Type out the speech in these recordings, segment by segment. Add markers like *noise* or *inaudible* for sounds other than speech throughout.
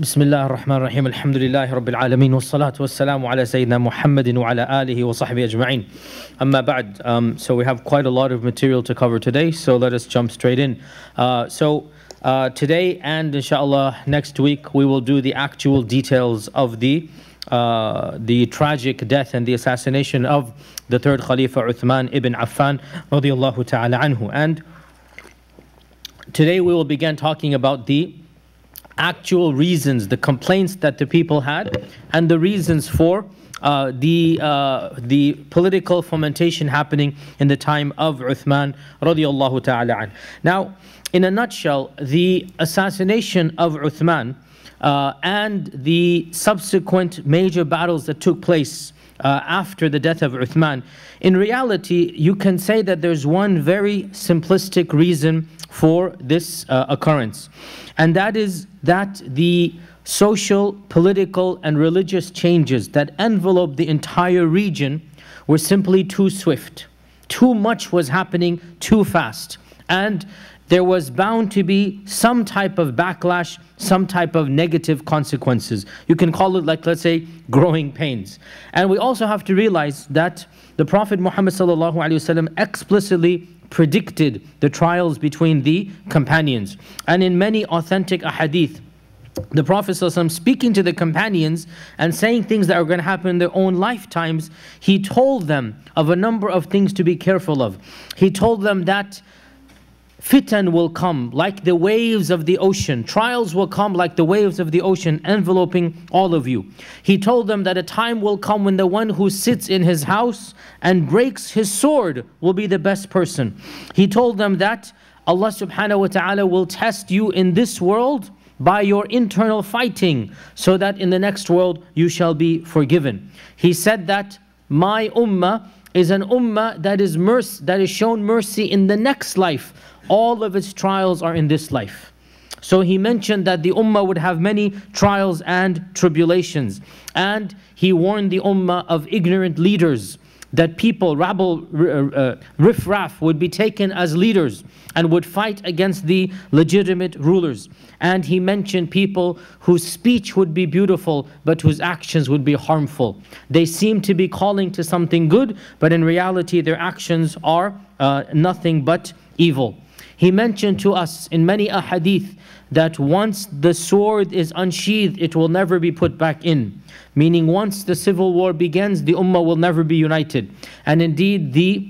بسم الله الرحمن الرحيم الحمد لله رب العالمين والصلاة والسلام على سيدنا محمد وعلى آله وصحبه أجمعين أما بعد um, so we have quite a lot of material to cover today so let us jump straight in uh, so uh, today and inshallah next week we will do the actual details of the uh, the tragic death and the assassination of the third Khalifa Uthman ibn Affan radiallahu ta'ala anhu and today we will begin talking about the actual reasons, the complaints that the people had, and the reasons for uh, the uh, the political fomentation happening in the time of Uthman radiallahu ta'ala an. Now, in a nutshell, the assassination of Uthman uh, and the subsequent major battles that took place uh, after the death of Uthman, in reality, you can say that there's one very simplistic reason for this uh, occurrence. And that is that the social, political, and religious changes that enveloped the entire region were simply too swift. Too much was happening too fast. And there was bound to be some type of backlash, some type of negative consequences. You can call it like, let's say, growing pains. And we also have to realize that the Prophet Muhammad explicitly predicted the trials between the companions. And in many authentic ahadith, the Prophet ﷺ speaking to the companions and saying things that are going to happen in their own lifetimes, he told them of a number of things to be careful of. He told them that Fitan will come like the waves of the ocean. Trials will come like the waves of the ocean, enveloping all of you. He told them that a time will come when the one who sits in his house and breaks his sword will be the best person. He told them that Allah subhanahu wa ta'ala will test you in this world by your internal fighting, so that in the next world you shall be forgiven. He said that my ummah is an ummah that is mercy, that is shown mercy in the next life all of its trials are in this life. So he mentioned that the ummah would have many trials and tribulations. And he warned the ummah of ignorant leaders that people, rabble, uh, riffraff, would be taken as leaders and would fight against the legitimate rulers. And he mentioned people whose speech would be beautiful, but whose actions would be harmful. They seem to be calling to something good, but in reality, their actions are uh, nothing but evil. He mentioned to us in many ahadith that once the sword is unsheathed, it will never be put back in. Meaning once the civil war begins, the ummah will never be united. And indeed, the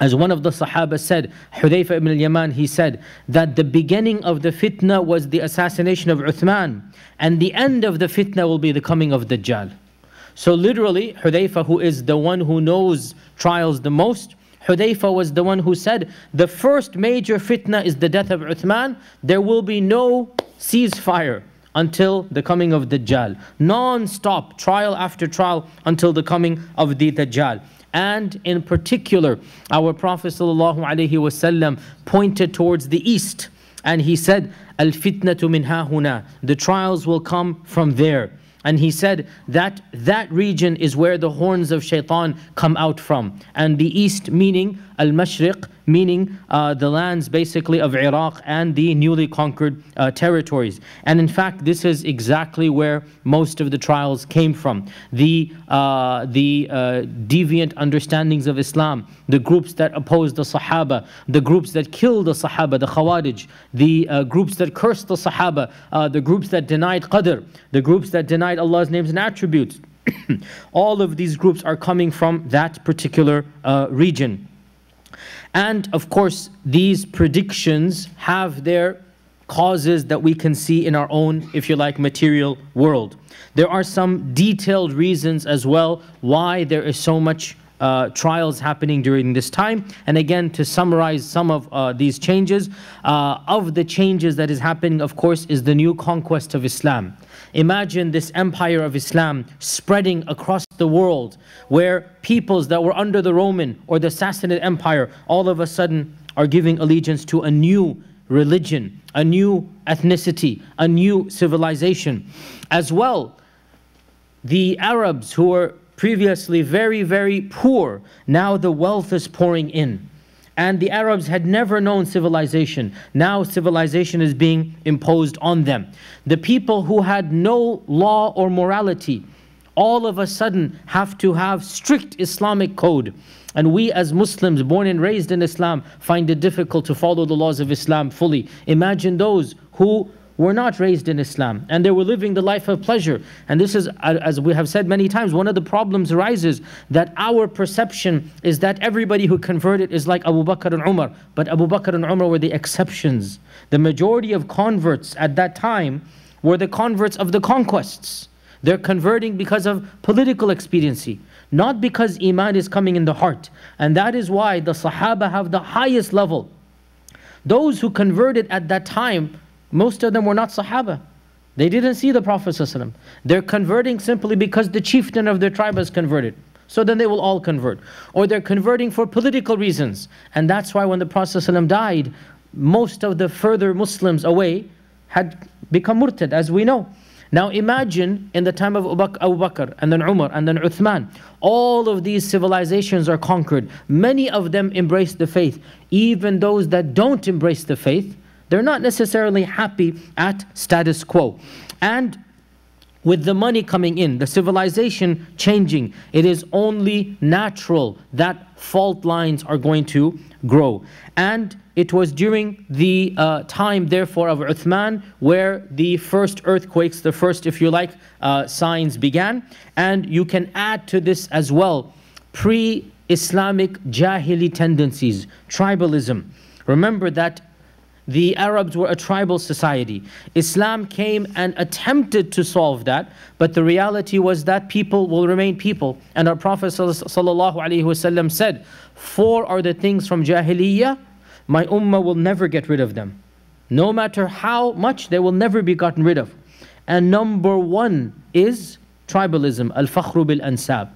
as one of the Sahaba said, Hudayfa ibn al-Yaman, he said that the beginning of the fitna was the assassination of Uthman, and the end of the fitna will be the coming of Dajjal. So literally, Hudayfa, who is the one who knows trials the most, Hudayfa was the one who said, the first major fitna is the death of Uthman. There will be no ceasefire until the coming of Dajjal. Non-stop, trial after trial until the coming of the Dajjal. And in particular, our Prophet ﷺ pointed towards the east and he said, Al-fitnatu. The trials will come from there. And he said that that region is where the horns of shaitan come out from. And the east meaning al-mashriq, meaning uh, the lands basically of Iraq and the newly conquered uh, territories. And in fact, this is exactly where most of the trials came from. The, uh, the uh, deviant understandings of Islam, the groups that opposed the Sahaba, the groups that killed the Sahaba, the Khawarij, the uh, groups that cursed the Sahaba, uh, the groups that denied Qadr, the groups that denied Allah's names and attributes. *coughs* All of these groups are coming from that particular region. And of course, these predictions have their causes that we can see in our own, if you like, material world. There are some detailed reasons as well why there is so much uh, trials happening during this time. And again, to summarize some of uh, these changes, uh, of the changes that is happening, of course, is the new conquest of Islam. Imagine this empire of Islam spreading across the world where peoples that were under the Roman or the Sassanid Empire all of a sudden are giving allegiance to a new religion, a new ethnicity, a new civilization. As well, the Arabs who were previously very, very poor, now the wealth is pouring in. And the Arabs had never known civilization. Now civilization is being imposed on them. The people who had no law or morality, all of a sudden have to have strict Islamic code. And we as Muslims born and raised in Islam find it difficult to follow the laws of Islam fully. Imagine those who were not raised in Islam and they were living the life of pleasure. And this is, uh, as we have said many times, one of the problems arises that our perception is that everybody who converted is like Abu Bakr and Umar. But Abu Bakr and Umar were the exceptions. The majority of converts at that time were the converts of the conquests. They're converting because of political expediency, not because Iman is coming in the heart. And that is why the Sahaba have the highest level. Those who converted at that time most of them were not Sahaba. They didn't see the Prophet ﷺ. They're converting simply because the chieftain of their tribe has converted. So then they will all convert. Or they're converting for political reasons. And that's why when the Prophet ﷺ died, most of the further Muslims away had become murtad, as we know. Now imagine in the time of Abu Bakr and then Umar and then Uthman, all of these civilizations are conquered. Many of them embrace the faith. Even those that don't embrace the faith, they're not necessarily happy at status quo. And with the money coming in, the civilization changing, it is only natural that fault lines are going to grow. And it was during the uh, time, therefore, of Uthman where the first earthquakes, the first, if you like, uh, signs began. And you can add to this as well pre Islamic Jahili tendencies, tribalism. Remember that the Arabs were a tribal society. Islam came and attempted to solve that, but the reality was that people will remain people. And our Prophet ﷺ said, Four are the things from Jahiliyyah, my ummah will never get rid of them. No matter how much, they will never be gotten rid of. And number one is tribalism, al-fakhru bil-ansab.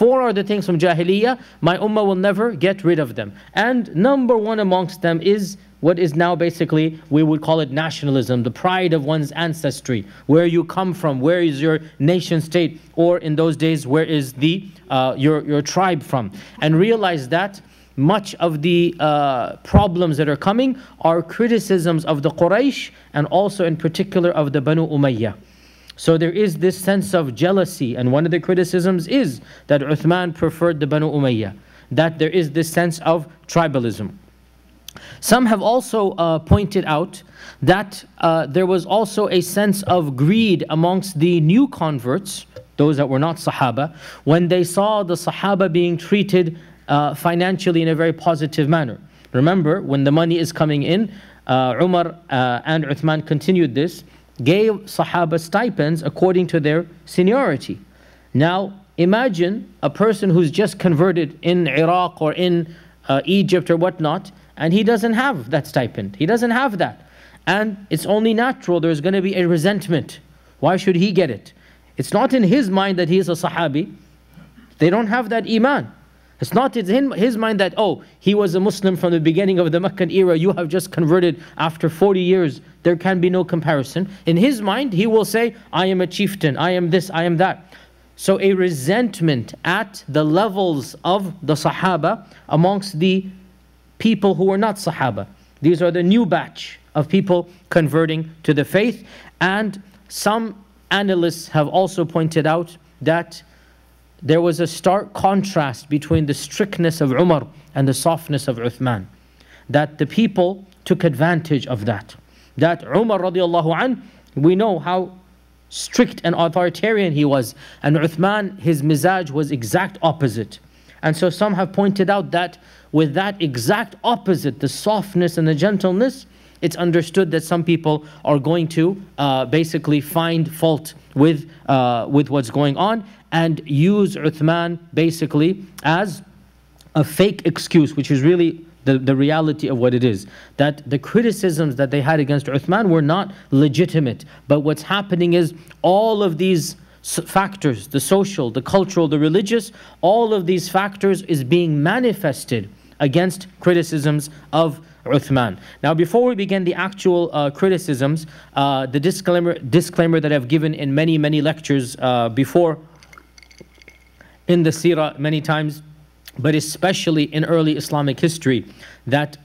Four are the things from Jahiliyyah, my ummah will never get rid of them. And number one amongst them is what is now basically, we would call it nationalism, the pride of one's ancestry, where you come from, where is your nation state, or in those days, where is the uh, your, your tribe from. And realize that much of the uh, problems that are coming are criticisms of the Quraysh and also in particular of the Banu Umayyah. So there is this sense of jealousy, and one of the criticisms is that Uthman preferred the Banu Umayyah, that there is this sense of tribalism. Some have also uh, pointed out that uh, there was also a sense of greed amongst the new converts, those that were not Sahaba, when they saw the Sahaba being treated uh, financially in a very positive manner. Remember, when the money is coming in, uh, Umar uh, and Uthman continued this, gave Sahaba stipends according to their seniority. Now, imagine a person who's just converted in Iraq or in uh, Egypt or whatnot, and he doesn't have that stipend. He doesn't have that. And it's only natural there's going to be a resentment. Why should he get it? It's not in his mind that he is a Sahabi. They don't have that Iman. It's not in his mind that, oh, he was a Muslim from the beginning of the Meccan era, you have just converted after 40 years, there can be no comparison. In his mind, he will say, I am a chieftain, I am this, I am that. So a resentment at the levels of the Sahaba amongst the people who were not Sahaba. These are the new batch of people converting to the faith. And some analysts have also pointed out that there was a stark contrast between the strictness of Umar and the softness of Uthman. That the people took advantage of that. That Umar radiallahu an, we know how strict and authoritarian he was. And Uthman, his mizaj was exact opposite. And so some have pointed out that with that exact opposite, the softness and the gentleness, it's understood that some people are going to uh, basically find fault with, uh, with what's going on and use Uthman basically as a fake excuse, which is really the, the reality of what it is. That the criticisms that they had against Uthman were not legitimate. But what's happening is all of these factors, the social, the cultural, the religious, all of these factors is being manifested against criticisms of Uthman. Now, before we begin the actual uh, criticisms, uh, the disclaimer, disclaimer that I've given in many, many lectures uh, before in the seerah many times, but especially in early Islamic history, that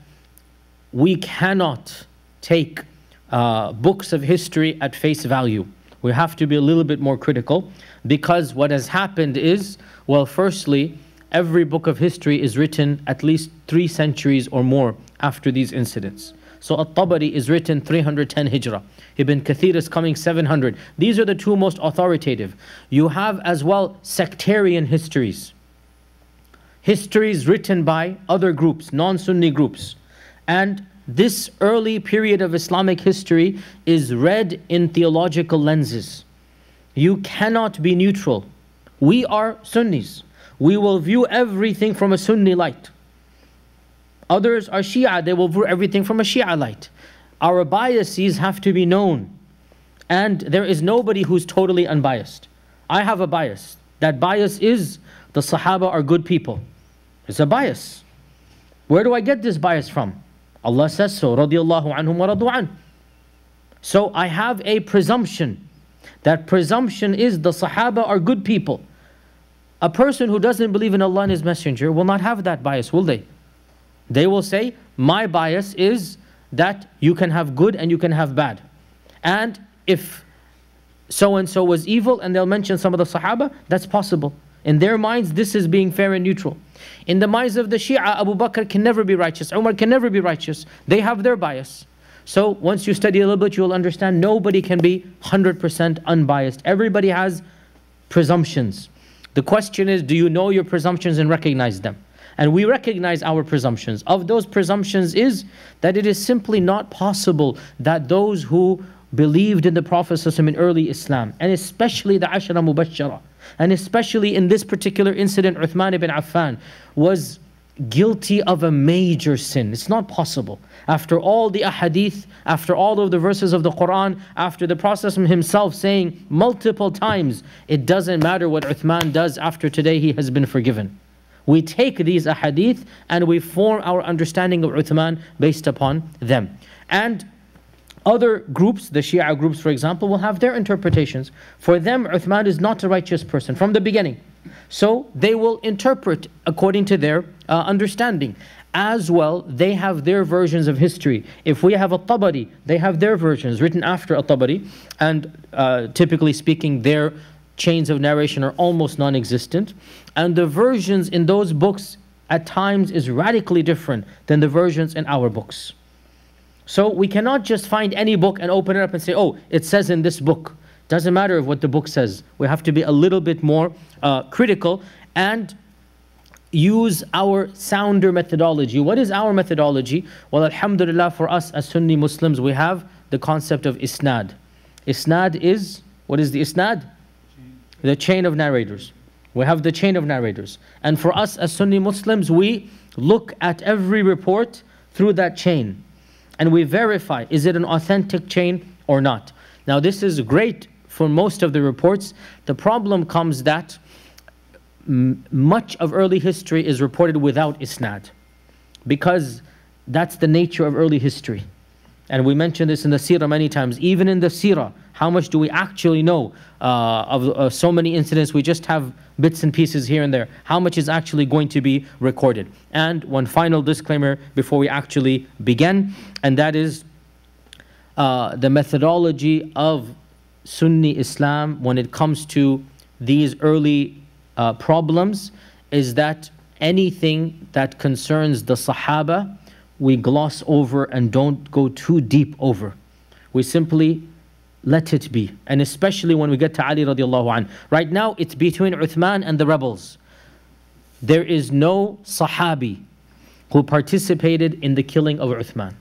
we cannot take uh, books of history at face value. We have to be a little bit more critical because what has happened is, well, firstly, every book of history is written at least three centuries or more after these incidents. So At-Tabari is written 310 Hijrah. Ibn Kathir is coming 700. These are the two most authoritative. You have as well sectarian histories. Histories written by other groups, non-Sunni groups. And this early period of Islamic history is read in theological lenses. You cannot be neutral. We are Sunnis. We will view everything from a Sunni light. Others are Shia, they will view everything from a Shia light. Our biases have to be known. And there is nobody who's totally unbiased. I have a bias. That bias is the Sahaba are good people. It's a bias. Where do I get this bias from? Allah says so, anhum wa. So I have a presumption. That presumption is the Sahaba are good people. A person who doesn't believe in Allah and His Messenger will not have that bias, will they? They will say, My bias is that you can have good and you can have bad. And if so and so was evil, and they'll mention some of the Sahaba, that's possible. In their minds, this is being fair and neutral. In the minds of the Shia, Abu Bakr can never be righteous, Umar can never be righteous. They have their bias. So once you study a little bit, you'll understand nobody can be 100% unbiased. Everybody has presumptions. The question is, do you know your presumptions and recognize them? And we recognize our presumptions. Of those presumptions is that it is simply not possible that those who believed in the Prophet in early Islam, and especially the Ashara Mubashara, and especially in this particular incident, Uthman ibn Affan was guilty of a major sin. It's not possible. After all the ahadith, after all of the verses of the Quran, after the Prophet himself saying multiple times, it doesn't matter what Uthman does after today, he has been forgiven. We take these ahadith and we form our understanding of Uthman based upon them. And other groups, the Shia groups for example, will have their interpretations. For them, Uthman is not a righteous person from the beginning. So they will interpret according to their uh, understanding. As well, they have their versions of history. If we have a Tabari, they have their versions written after At-Tabari. And uh, typically speaking, their chains of narration are almost non-existent. And the versions in those books at times is radically different than the versions in our books. So we cannot just find any book and open it up and say, oh, it says in this book. Doesn't matter what the book says. We have to be a little bit more uh, critical and use our sounder methodology. What is our methodology? Well, alhamdulillah, for us as Sunni Muslims, we have the concept of isnad. Isnad is, what is the isnad? The chain of narrators. We have the chain of narrators. And for us as Sunni Muslims, we look at every report through that chain and we verify is it an authentic chain or not. Now this is great for most of the reports. The problem comes that much of early history is reported without isnad because that's the nature of early history. And we mentioned this in the seerah many times. Even in the seerah, how much do we actually know uh, of so many incidents? We just have bits and pieces here and there. How much is actually going to be recorded? And one final disclaimer before we actually begin, and that is uh, the methodology of Sunni Islam when it comes to these early uh, problems is that anything that concerns the Sahaba, we gloss over and don't go too deep over. We simply let it be. And especially when we get to Ali radiallahu anh. Right now, it's between Uthman and the rebels. There is no Sahabi who participated in the killing of Uthman.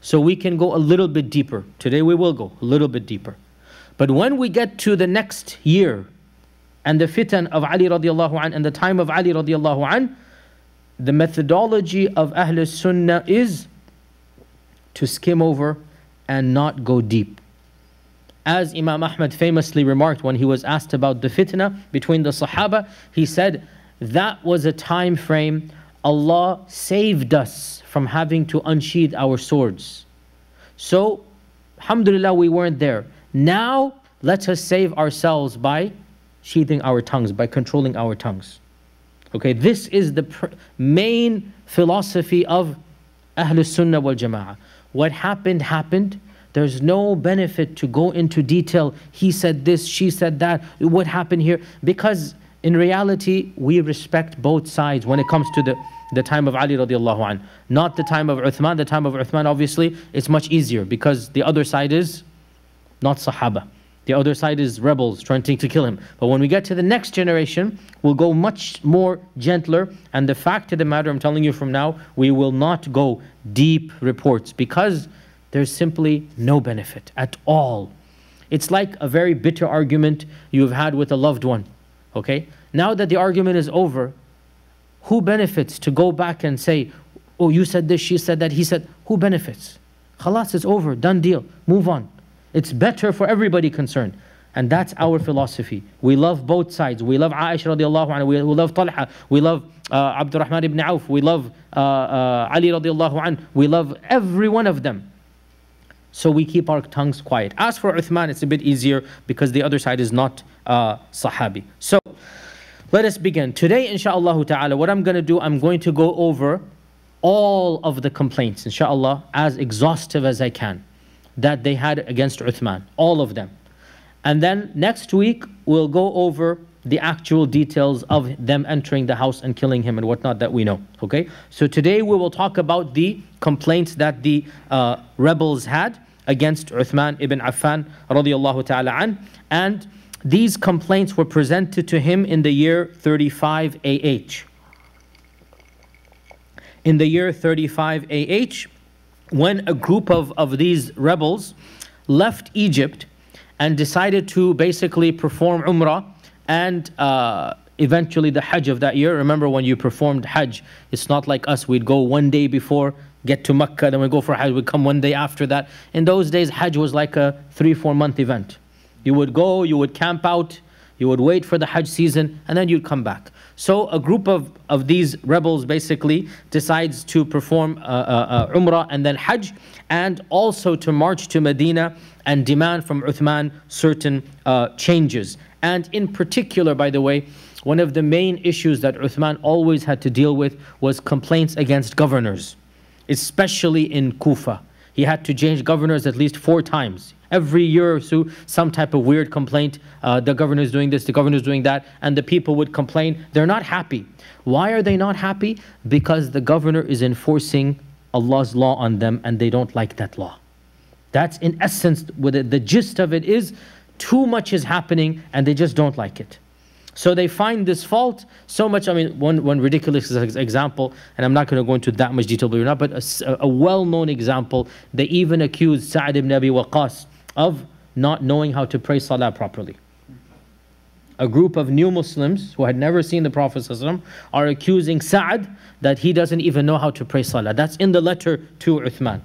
So we can go a little bit deeper. Today we will go a little bit deeper. But when we get to the next year and the fitan of Ali radiallahu anh and the time of Ali radiallahu anh, the methodology of Ahl Sunnah is to skim over and not go deep. As Imam Ahmad famously remarked when he was asked about the fitna between the Sahaba, he said, That was a time frame Allah saved us from having to unsheath our swords. So, Alhamdulillah, we weren't there. Now, let us save ourselves by sheathing our tongues, by controlling our tongues. Okay, this is the main philosophy of Ahlul Sunnah wal Jama'ah. What happened, happened. There's no benefit to go into detail. He said this, she said that, what happened here? Because in reality, we respect both sides when it comes to the, the time of Ali radiallahu anh. Not the time of Uthman. The time of Uthman, obviously, it's much easier because the other side is not Sahaba. The other side is rebels trying to kill him. But when we get to the next generation, we'll go much more gentler. And the fact of the matter, I'm telling you from now, we will not go deep reports because there's simply no benefit at all. It's like a very bitter argument you've had with a loved one. Okay? Now that the argument is over, who benefits to go back and say, oh, you said this, she said that, he said, who benefits? Khalas, it's over, done deal, move on. It's better for everybody concerned. And that's our philosophy. We love both sides. We love Aisha radiallahu anha. We, love Talha. We love uh, Abdurrahman ibn Auf. We love uh, uh, Ali radiallahu anhu. We love every one of them. So we keep our tongues quiet. As for Uthman, it's a bit easier because the other side is not uh, Sahabi. So let us begin. Today, inshallah ta'ala, what I'm going to do, I'm going to go over all of the complaints, inshallah, as exhaustive as I can that they had against Uthman, all of them. And then next week, we'll go over the actual details of them entering the house and killing him and whatnot that we know. Okay? So today we will talk about the complaints that the uh, rebels had against Uthman ibn Affan radiallahu ta'ala an. And these complaints were presented to him in the year 35 AH. In the year 35 AH, when a group of, of these rebels left Egypt and decided to basically perform Umrah and uh, eventually the Hajj of that year. Remember when you performed Hajj, it's not like us, we'd go one day before, get to Mecca, then we go for Hajj, we'd come one day after that. In those days, Hajj was like a three, four month event. You would go, you would camp out, you would wait for the Hajj season, and then you'd come back. So a group of, of these rebels basically decides to perform uh, uh, uh, Umrah and then Hajj and also to march to Medina and demand from Uthman certain uh, changes. And in particular, by the way, one of the main issues that Uthman always had to deal with was complaints against governors, especially in Kufa. He had to change governors at least four times. Every year or so, some type of weird complaint. Uh, the governor is doing this, the governor is doing that, and the people would complain. They're not happy. Why are they not happy? Because the governor is enforcing Allah's law on them and they don't like that law. That's in essence what the gist of it is. Too much is happening and they just don't like it. So they find this fault so much. I mean, one, one ridiculous example, and I'm not going to go into that much detail, but not, but a, a well known example, they even accused Sa'ad ibn Abi Waqqas of not knowing how to pray salah properly. A group of new Muslims who had never seen the Prophet ﷺ are accusing Sa'ad that he doesn't even know how to pray salah. That's in the letter to Uthman.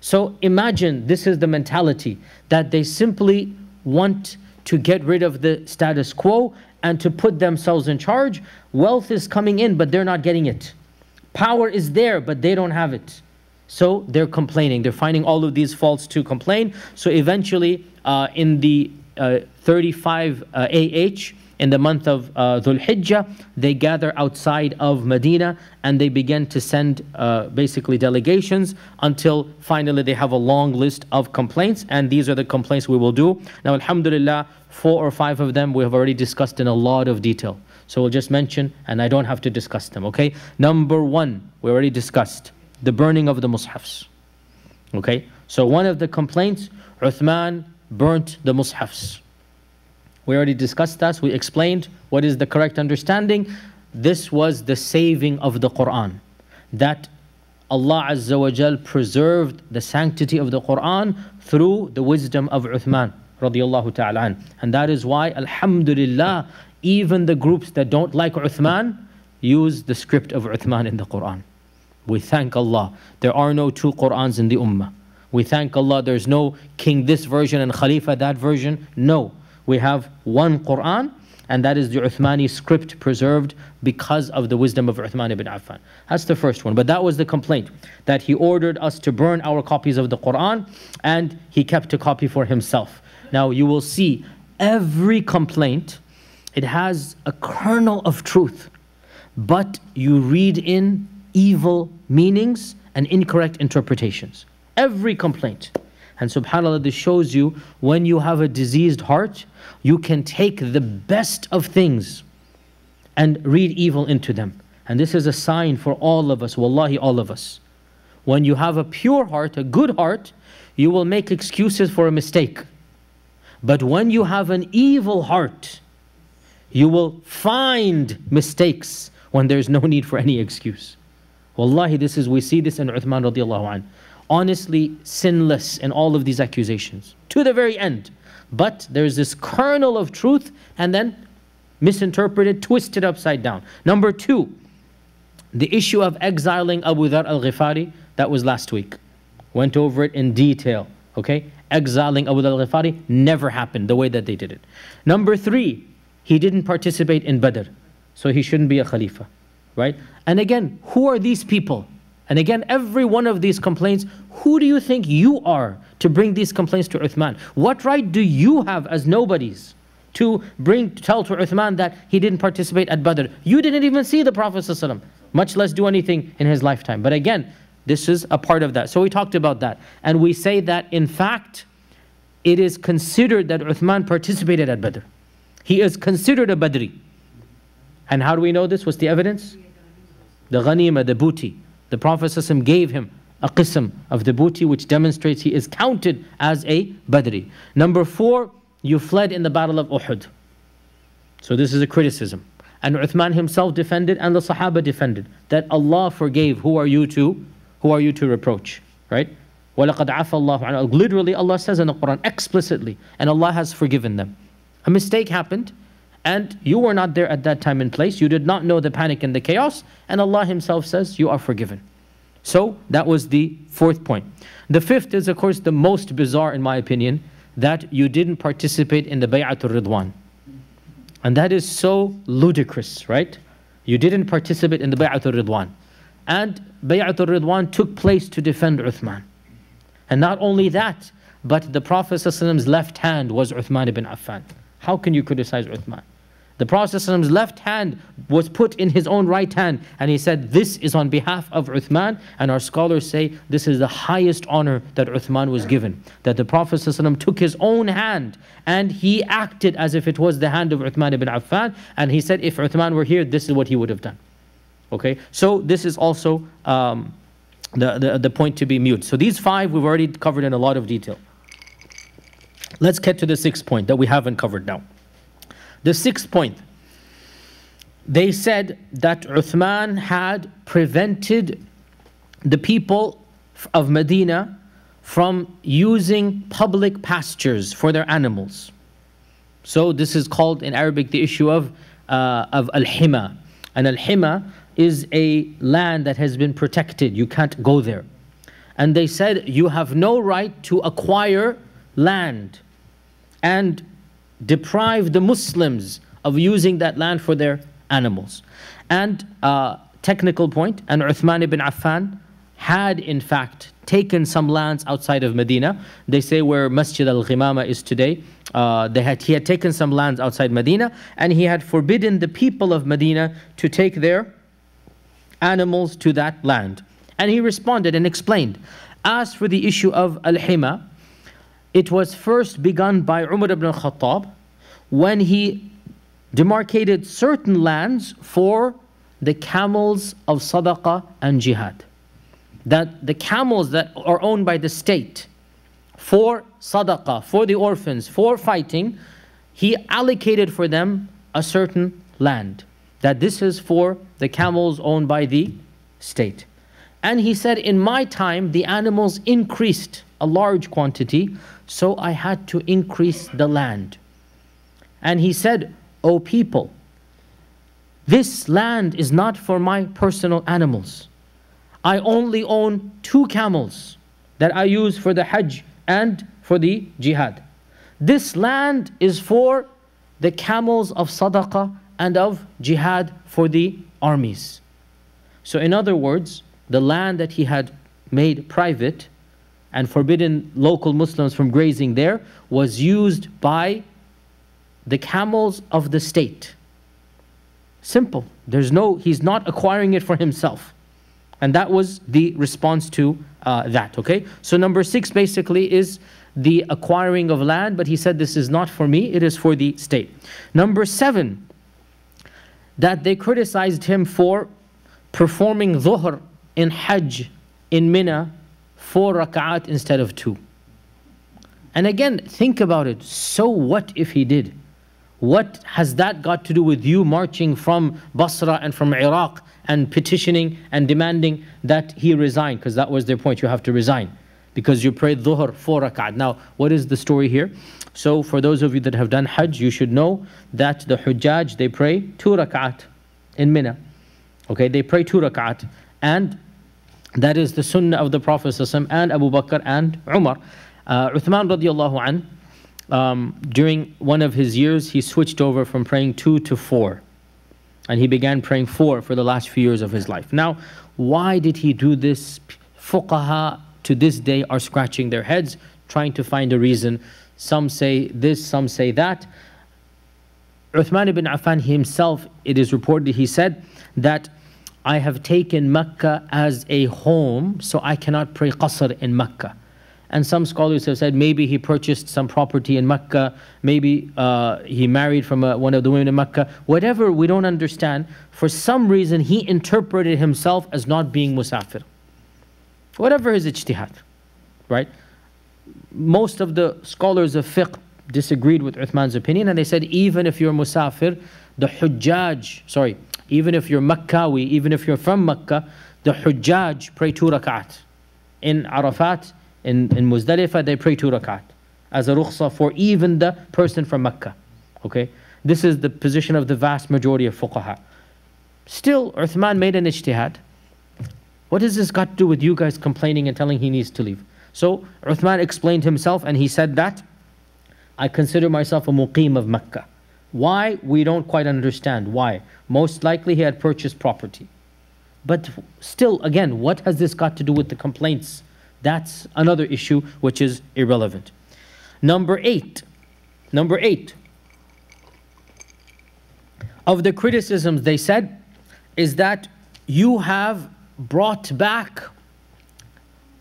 So imagine this is the mentality that they simply want to get rid of the status quo and to put themselves in charge. Wealth is coming in, but they're not getting it. Power is there, but they don't have it. So they're complaining. They're finding all of these faults to complain. So eventually, uh, in the uh, 35 uh, AH, in the month of uh, Dhul Hijjah, they gather outside of Medina and they begin to send uh, basically delegations until finally they have a long list of complaints. And these are the complaints we will do. Now, Alhamdulillah, four or five of them we have already discussed in a lot of detail. So we'll just mention, and I don't have to discuss them, okay? Number one, we already discussed the burning of the mushafs. Okay? So one of the complaints, Uthman burnt the mushafs. We already discussed that. We explained what is the correct understanding. This was the saving of the Quran. That Allah Azza wa Jal preserved the sanctity of the Quran through the wisdom of Uthman And that is why, alhamdulillah, even the groups that don't like Uthman use the script of Uthman in the Quran. We thank Allah. There are no two Qur'ans in the Ummah. We thank Allah there's no king this version and Khalifa that version. No. We have one Qur'an and that is the Uthmani script preserved because of the wisdom of Uthman ibn Affan. That's the first one. But that was the complaint that he ordered us to burn our copies of the Quran and he kept a copy for himself. Now you will see every complaint, it has a kernel of truth. but you read in evil meanings and incorrect interpretations. Every complaint. And subhanAllah, this shows you when you have a diseased heart, you can take the best of things and read evil into them. And this is a sign for all of us, wallahi, all of us. When you have a pure heart, a good heart, you will make excuses for a mistake. But when you have an evil heart, you will find mistakes when there's no need for any excuse. Wallahi, this is, we see this in Uthman radiallahu anh. Honestly, sinless in all of these accusations, to the very end. But there's this kernel of truth and then misinterpreted, twisted upside down. Number two, the issue of exiling Abu Dhar al Ghifari, that was last week. Went over it in detail, okay? Exiling Abu Dhar al Ghifari never happened the way that they did it. Number three, he didn't participate in Badr, so he shouldn't be a Khalifa, right? And again, who are these people? And again, every one of these complaints, who do you think you are to bring these complaints to Uthman? What right do you have as nobodies to bring tell to Uthman that he didn't participate at Badr? You didn't even see the Prophet ﷺ, much less do anything in his lifetime. But again, this is a part of that. So we talked about that. And we say that in fact, it is considered that Uthman participated at Badr. He is considered a Badri. And how do we know this? What's the evidence? The ghanima, the booty. The Prophet ﷺ gave him a qism of the booty which demonstrates he is counted as a Badri. Number four, you fled in the battle of Uhud. So this is a criticism. And Uthman himself defended and the Sahaba defended that Allah forgave. Who are you to? Who are you to reproach? Right? وَلَقَدْ عَفَى اللَّهُ عَنْهُ Literally Allah says in the Quran explicitly and Allah has forgiven them. A mistake happened and you were not there at that time and place. You did not know the panic and the chaos and Allah himself says you are forgiven. So that was the fourth point. The fifth is of course the most bizarre in my opinion that you didn't participate in the Bay'atul Ridwan. And that is so ludicrous, right? You didn't participate in the Bay'atul Ridwan. And Bay'atul Ridwan took place to defend Uthman. And not only that, but the Prophet Prophet's left hand was Uthman ibn Affan. How can you criticize Uthman? The Prophet's left hand was put in his own right hand, and he said, This is on behalf of Uthman. And our scholars say this is the highest honor that Uthman was given. That the Prophet took his own hand and he acted as if it was the hand of Uthman ibn Affan. And he said, If Uthman were here, this is what he would have done. Okay, so this is also um, the, the, the point to be mute. So these five we've already covered in a lot of detail. Let's get to the sixth point that we haven't covered now. The sixth point, they said that Uthman had prevented the people of Medina from using public pastures for their animals. So this is called in Arabic the issue of, uh, of al-hima. And al-hima is a land that has been protected. You can't go there. And they said you have no right to acquire land and deprive the Muslims of using that land for their animals. And uh, technical point, and Uthman ibn Affan had in fact taken some lands outside of Medina. They say where Masjid al-Ghamama is today. Uh, they had, he had taken some lands outside Medina and he had forbidden the people of Medina to take their animals to that land. And he responded and explained. As for the issue of al-Hima, it was first begun by Umar ibn al-Khattab when he demarcated certain lands for the camels of sadaqah and jihad. That the camels that are owned by the state for sadaqah, for the orphans, for fighting, he allocated for them a certain land. That this is for the camels owned by the state. And he said, In my time, the animals increased a large quantity, so I had to increase the land. And he said, O people, this land is not for my personal animals. I only own two camels that I use for the Hajj and for the jihad. This land is for the camels of sadaqah and of jihad for the armies. So, in other words, the land that he had made private and forbidden local Muslims from grazing there was used by the camels of the state. Simple. There's no, he's not acquiring it for himself. And that was the response to uh, that, okay? So number six basically is the acquiring of land, but he said this is not for me, it is for the state. Number seven, that they criticized him for performing dhuhr in Hajj in Mina four rak'at instead of two. And again, think about it. So what if he did? What has that got to do with you marching from Basra and from Iraq and petitioning and demanding that he resign? Because that was their point, you have to resign. Because you prayed dhuhr four rak'at. Now, what is the story here? So, for those of you that have done Hajj, you should know that the Hujjaj, they pray two rak'at in Mina. Okay, they pray two rak'at. And that is the sunnah of the Prophet and Abu Bakr and Umar. Uh, Uthman radiallahu um, during one of his years, he switched over from praying two to four. And he began praying four for the last few years of his life. Now, why did he do this? Fuqaha to this day are scratching their heads, trying to find a reason. Some say this, some say that. Uthman ibn Affan himself, it is reported, he said that I have taken Mecca as a home, so I cannot pray qasr in Mecca. And some scholars have said maybe he purchased some property in Mecca, maybe uh, he married from a, one of the women in Mecca. Whatever, we don't understand. For some reason, he interpreted himself as not being musafir. Whatever his ijtihad, right? Most of the scholars of fiqh disagreed with Uthman's opinion and they said even if you're musafir, the hujjaj, sorry, even if you're Makkawi, even if you're from Mecca, the hujjaj pray two rakat. In Arafat, in, in Muzdalifah, they pray two rakat as a rukhsa for even the person from Mecca. Okay? This is the position of the vast majority of fuqaha. Still, Uthman made an ijtihad. What has this got to do with you guys complaining and telling he needs to leave? So Uthman explained himself and he said that I consider myself a muqim of Mecca. Why? We don't quite understand. Why? Most likely he had purchased property. But still, again, what has this got to do with the complaints that's another issue which is irrelevant. Number eight. Number eight. Of the criticisms they said is that you have brought back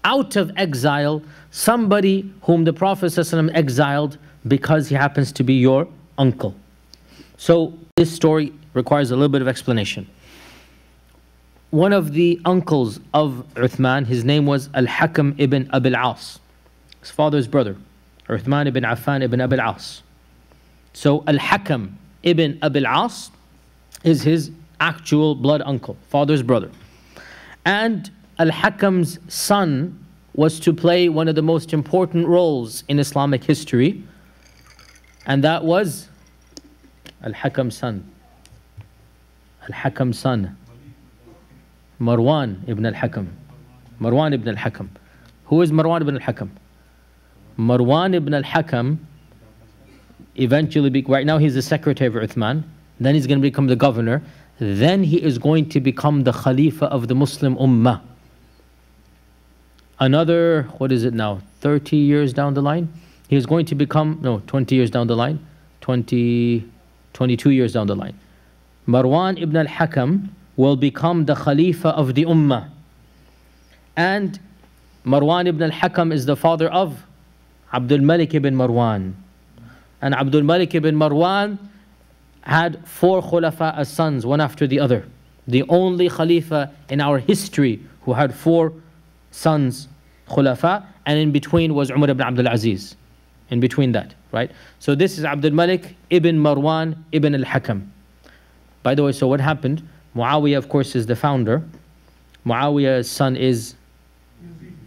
out of exile somebody whom the Prophet ﷺ exiled because he happens to be your uncle. So this story requires a little bit of explanation one of the uncles of Uthman, his name was Al-Hakam ibn Abil As, his father's brother, Uthman ibn Affan ibn Abil As. So Al-Hakam ibn Abil As is his actual blood uncle, father's brother. And Al-Hakam's son was to play one of the most important roles in Islamic history, and that was Al-Hakam's son. Al-Hakam's son. Marwan ibn al-Hakam. Marwan ibn al-Hakam. Who is Marwan ibn al-Hakam? Marwan ibn al-Hakam eventually, be, right now he's the secretary of Uthman, then he's going to become the governor, then he is going to become the Khalifa of the Muslim Ummah. Another, what is it now, 30 years down the line? He is going to become, no, 20 years down the line, 20, 22 years down the line. Marwan ibn al-Hakam will become the Khalifa of the Ummah. And Marwan ibn al-Hakam is the father of Abdul Malik ibn Marwan. And Abdul Malik ibn Marwan had four khulafa as sons, one after the other. The only khalifa in our history who had four sons, khulafa, and in between was Umar ibn Abdul Aziz. In between that, right? So this is Abdul Malik ibn Marwan ibn al-Hakam. By the way, so what happened? Muawiyah, of course, is the founder. Muawiyah's son is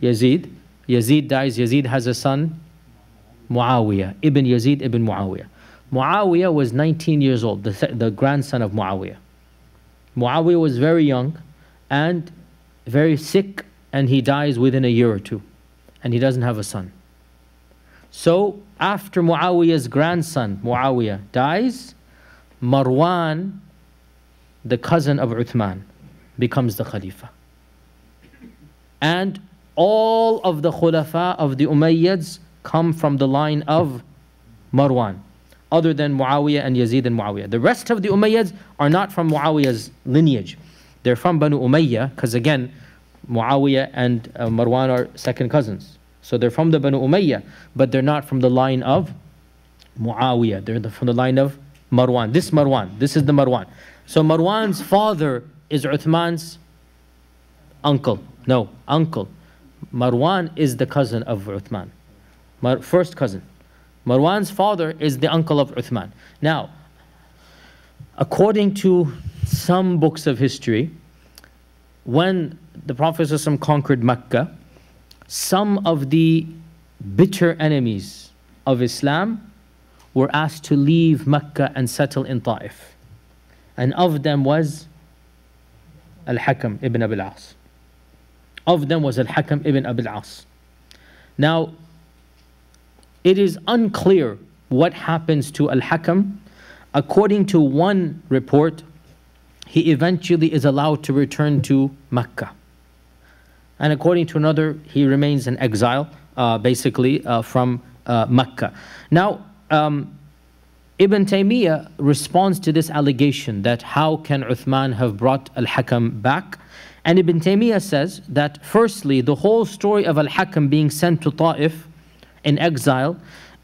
Yazid. Yazid dies. Yazid has a son, Muawiyah, Ibn Yazid ibn Muawiyah. Muawiyah was 19 years old, the, the grandson of Muawiyah. Muawiyah was very young and very sick, and he dies within a year or two, and he doesn't have a son. So, after Muawiyah's grandson, Muawiyah, dies, Marwan the cousin of Uthman, becomes the Khalifa. And all of the Khulafa of the Umayyads come from the line of Marwan. other than Muawiyah and Yazid and Muawiyah. The rest of the Umayyads are not from Muawiyah's lineage. They're from Banu Umayyah, because again, Muawiyah and uh, Marwan are second cousins. So they're from the Banu Umayyah, but they're not from the line of Muawiyah. They're from the line of Marwan. This Marwan, this is the Marwan. So Marwan's father is Uthman's uncle. No, uncle. Marwan is the cousin of Uthman. Mar- first cousin. Marwan's father is the uncle of Uthman. Now, according to some books of history, when the Prophet conquered Mecca, some of the bitter enemies of Islam were asked to leave Mecca and settle in Ta'if. And of them was Al-Hakam ibn Abil As. Of them was Al-Hakam ibn Abil As. Now, it is unclear what happens to Al-Hakam. According to one report, he eventually is allowed to return to Mecca. And according to another, he remains in exile, uh, basically, uh, from uh, Mecca. Now, um, Ibn Taymiyyah responds to this allegation that how can Uthman have brought Al-Hakam back? And Ibn Taymiyyah says that firstly, the whole story of Al-Hakam being sent to Ta'if in exile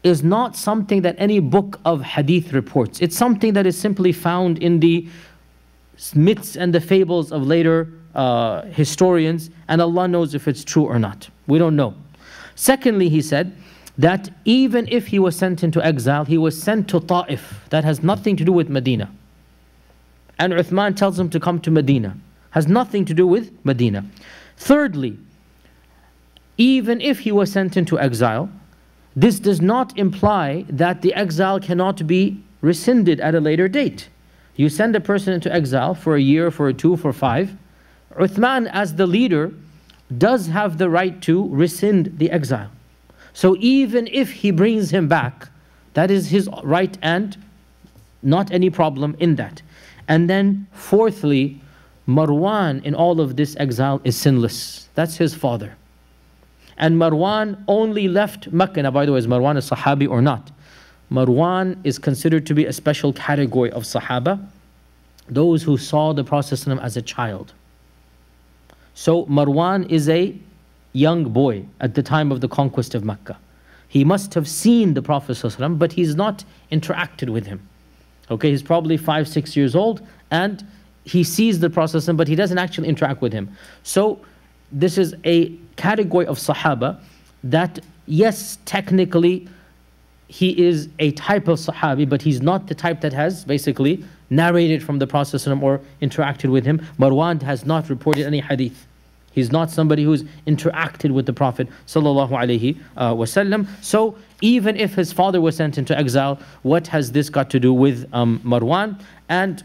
is not something that any book of hadith reports. It's something that is simply found in the myths and the fables of later uh, historians, and Allah knows if it's true or not. We don't know. Secondly, he said that even if he was sent into exile, he was sent to Ta'if. That has nothing to do with Medina. And Uthman tells him to come to Medina. Has nothing to do with Medina. Thirdly, even if he was sent into exile, this does not imply that the exile cannot be rescinded at a later date. You send a person into exile for a year, for a two, for five. Uthman, as the leader, does have the right to rescind the exile. So even if he brings him back, that is his right and not any problem in that. And then, fourthly, Marwan in all of this exile is sinless. That's his father. And Marwan only left Mecca. Now, by the way, is Marwan a Sahabi or not? Marwan is considered to be a special category of Sahaba, those who saw the Prophet as a child. So, Marwan is a young boy at the time of the conquest of Mecca. He must have seen the Prophet, ﷺ, but he's not interacted with him. Okay, he's probably five, six years old, and he sees the Prophet, ﷺ, but he doesn't actually interact with him. So, this is a category of Sahaba that, yes, technically he is a type of Sahabi, but he's not the type that has basically narrated from the Prophet ﷺ or interacted with him. Marwan has not reported any hadith. He's not somebody who's interacted with the Prophet uh, wasallam. So even if his father was sent into exile, what has this got to do with um, Marwan? And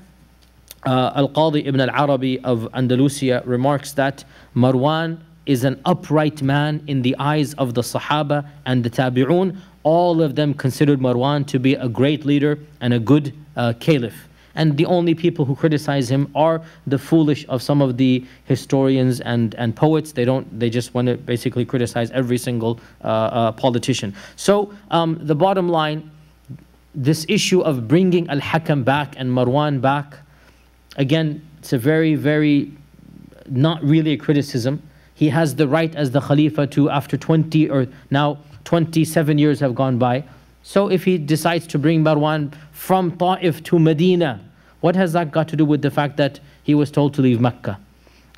uh, Al-Qadi ibn al-Arabi of Andalusia remarks that Marwan is an upright man in the eyes of the Sahaba and the Tabi'un. All of them considered Marwan to be a great leader and a good uh, caliph. And the only people who criticize him are the foolish of some of the historians and, and poets. They don't. They just want to basically criticize every single uh, uh, politician. So um, the bottom line, this issue of bringing Al Hakam back and Marwan back, again, it's a very very not really a criticism. He has the right as the Khalifa to, after 20 or now 27 years have gone by. So if he decides to bring Marwan from Ta'if to Medina, what has that got to do with the fact that he was told to leave Mecca?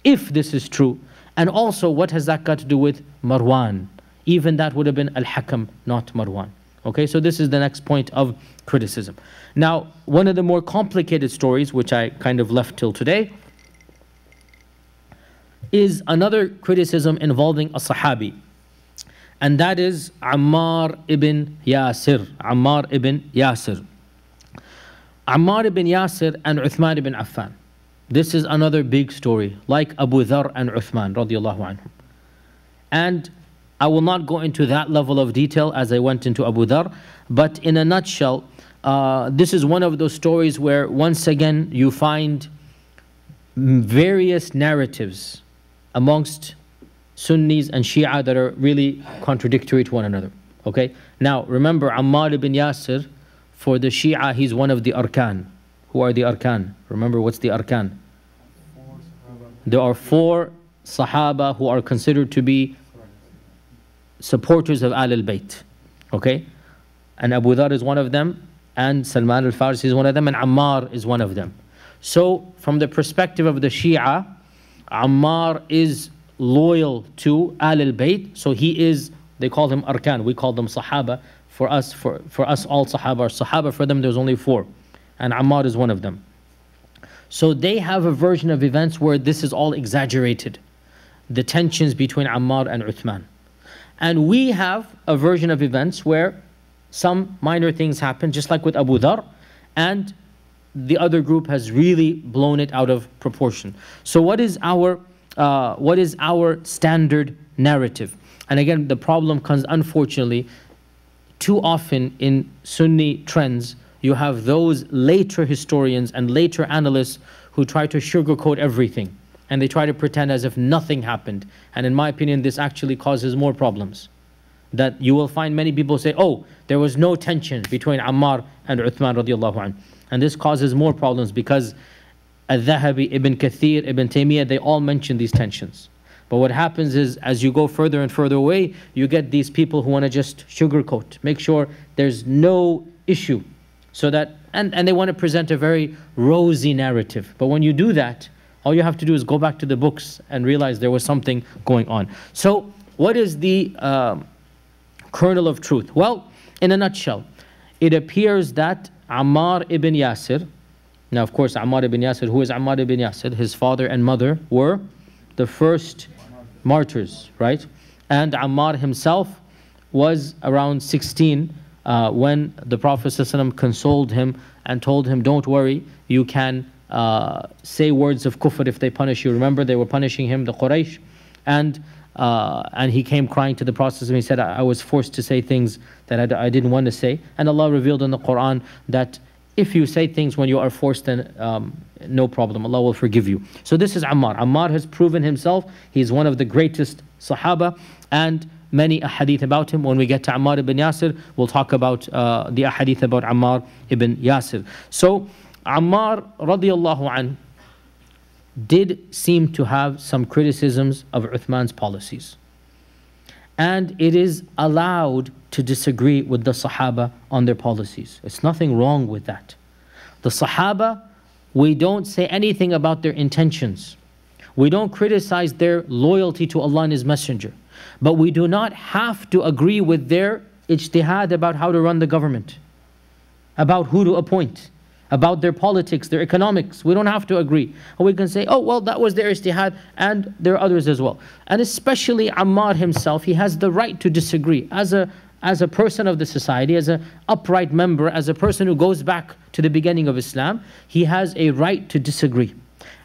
If this is true, and also what has that got to do with Marwan? Even that would have been Al-Hakam, not Marwan. Okay, so this is the next point of criticism. Now, one of the more complicated stories, which I kind of left till today, is another criticism involving a Sahabi. And that is Ammar ibn Yasir. Ammar ibn Yasir. Ammar ibn Yasir and Uthman ibn Affan. This is another big story, like Abu Dhar and Uthman radiallahu. And I will not go into that level of detail as I went into Abu Dhar, but in a nutshell, uh, this is one of those stories where once again you find various narratives amongst Sunnis and Shia that are really contradictory to one another. Okay? Now, remember, Ammar ibn Yasir For the Shia, he's one of the arkan. Who are the arkan? Remember what's the arkan? There are four Sahaba who are considered to be supporters of Al Bayt. Okay? And Abu Dhar is one of them, and Salman al Farsi is one of them, and Ammar is one of them. So, from the perspective of the Shia, Ammar is loyal to Al Bayt, so he is, they call him Arkan, we call them Sahaba. For us, for, for us all Sahaba are Sahaba, for them there's only four. And Ammar is one of them. So they have a version of events where this is all exaggerated. The tensions between Ammar and Uthman. And we have a version of events where some minor things happen, just like with Abu Dhar, and the other group has really blown it out of proportion. So what is our uh, what is our standard narrative? And again, the problem comes unfortunately too often in Sunni trends. You have those later historians and later analysts who try to sugarcoat everything and they try to pretend as if nothing happened. And in my opinion, this actually causes more problems. That you will find many people say, oh, there was no tension between Ammar and Uthman radiallahu anh. And this causes more problems because Al-Dhahabi, Ibn Kathir, Ibn Taymiyyah, they all mention these tensions. But what happens is, as you go further and further away, you get these people who want to just sugarcoat, make sure there's no issue. So that, and, and they want to present a very rosy narrative. But when you do that, all you have to do is go back to the books and realize there was something going on. So, what is the um, kernel of truth? Well, in a nutshell, it appears that Ammar ibn Yasir, now of course Ammar ibn Yasir, who is Ammar ibn Yasir? His father and mother were the first martyrs, right? And Ammar himself was around 16 uh, when the Prophet ﷺ consoled him and told him, Don't worry, you can uh, say words of kufr if they punish you. Remember, they were punishing him, the Quraysh. And, uh, and he came crying to the Prophet and he said, I, I was forced to say things that I, I, didn't want to say. And Allah revealed in the Quran that if you say things when you are forced, then um, no problem, Allah will forgive you. So this is Ammar. Ammar has proven himself, he's one of the greatest Sahaba, and many ahadith about him. When we get to Ammar ibn Yasir, we'll talk about uh, the ahadith about Ammar ibn Yasir. So Ammar radiallahu an did seem to have some criticisms of Uthman's policies. And it is allowed to disagree with the Sahaba on their policies. It's nothing wrong with that. The Sahaba, we don't say anything about their intentions. We don't criticize their loyalty to Allah and His Messenger. But we do not have to agree with their ijtihad about how to run the government, about who to appoint about their politics, their economics. We don't have to agree. we can say, oh, well, that was their ijtihad, and there are others as well. And especially Ammar himself, he has the right to disagree. As a, as a person of the society, as an upright member, as a person who goes back to the beginning of Islam, he has a right to disagree.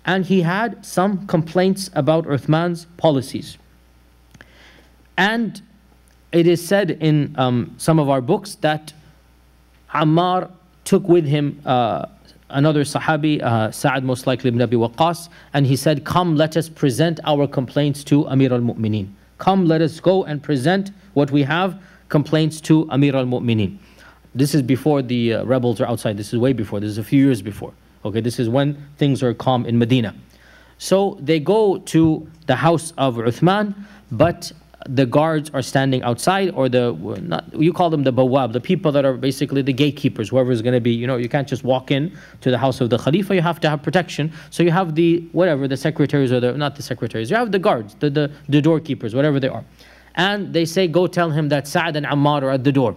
And he had some complaints about Uthman's policies. And it is said in um, some of our books that Ammar took with him uh, another Sahabi, uh, Sa'ad most likely ibn Abi Waqqas, and he said, Come, let us present our complaints to Amir al Mu'mineen. Come, let us go and present what we have, complaints to Amir al Mu'mineen. This is before the uh, rebels are outside. This is way before. This is a few years before. Okay, this is when things are calm in Medina. So they go to the house of Uthman, but the guards are standing outside or the not you call them the bawab the people that are basically the gatekeepers whoever is going to be you know you can't just walk in to the house of the khalifa you have to have protection. So you have the whatever the secretaries or the not the secretaries you have the guards the the, the doorkeepers whatever they are. And they say go tell him that Sa'ad and Ammar are at the door.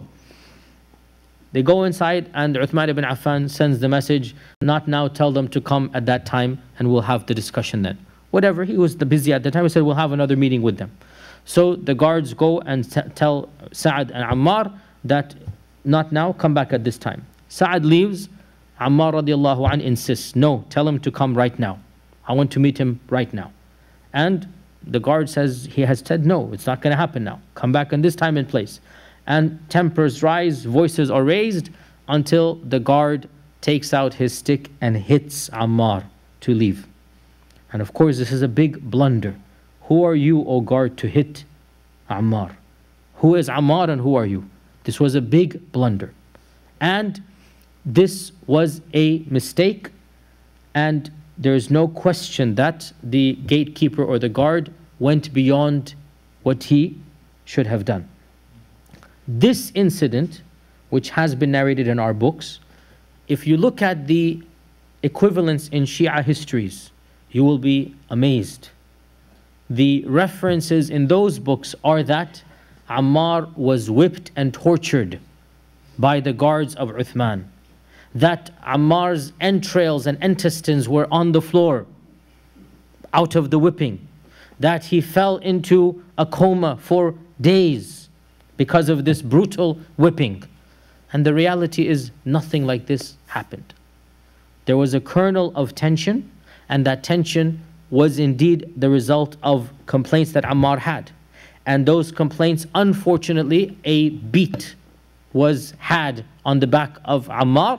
They go inside and Uthman ibn Affan sends the message not now tell them to come at that time and we'll have the discussion then. Whatever he was busy at the time he said we'll have another meeting with them so the guards go and tell Sa'ad and Ammar that not now, come back at this time. Sa'ad leaves. Ammar radiallahu an insists, no, tell him to come right now. I want to meet him right now. And the guard says, he has said, no, it's not going to happen now. Come back in this time and place. And tempers rise, voices are raised until the guard takes out his stick and hits Ammar to leave. And of course, this is a big blunder. Who are you, O guard, to hit Ammar? Who is Ammar and who are you? This was a big blunder. And this was a mistake, and there is no question that the gatekeeper or the guard went beyond what he should have done. This incident, which has been narrated in our books, if you look at the equivalents in Shia histories, you will be amazed. The references in those books are that Ammar was whipped and tortured by the guards of Uthman. That Ammar's entrails and intestines were on the floor out of the whipping. That he fell into a coma for days because of this brutal whipping. And the reality is, nothing like this happened. There was a kernel of tension, and that tension was indeed the result of complaints that Ammar had. And those complaints, unfortunately, a beat was had on the back of Ammar.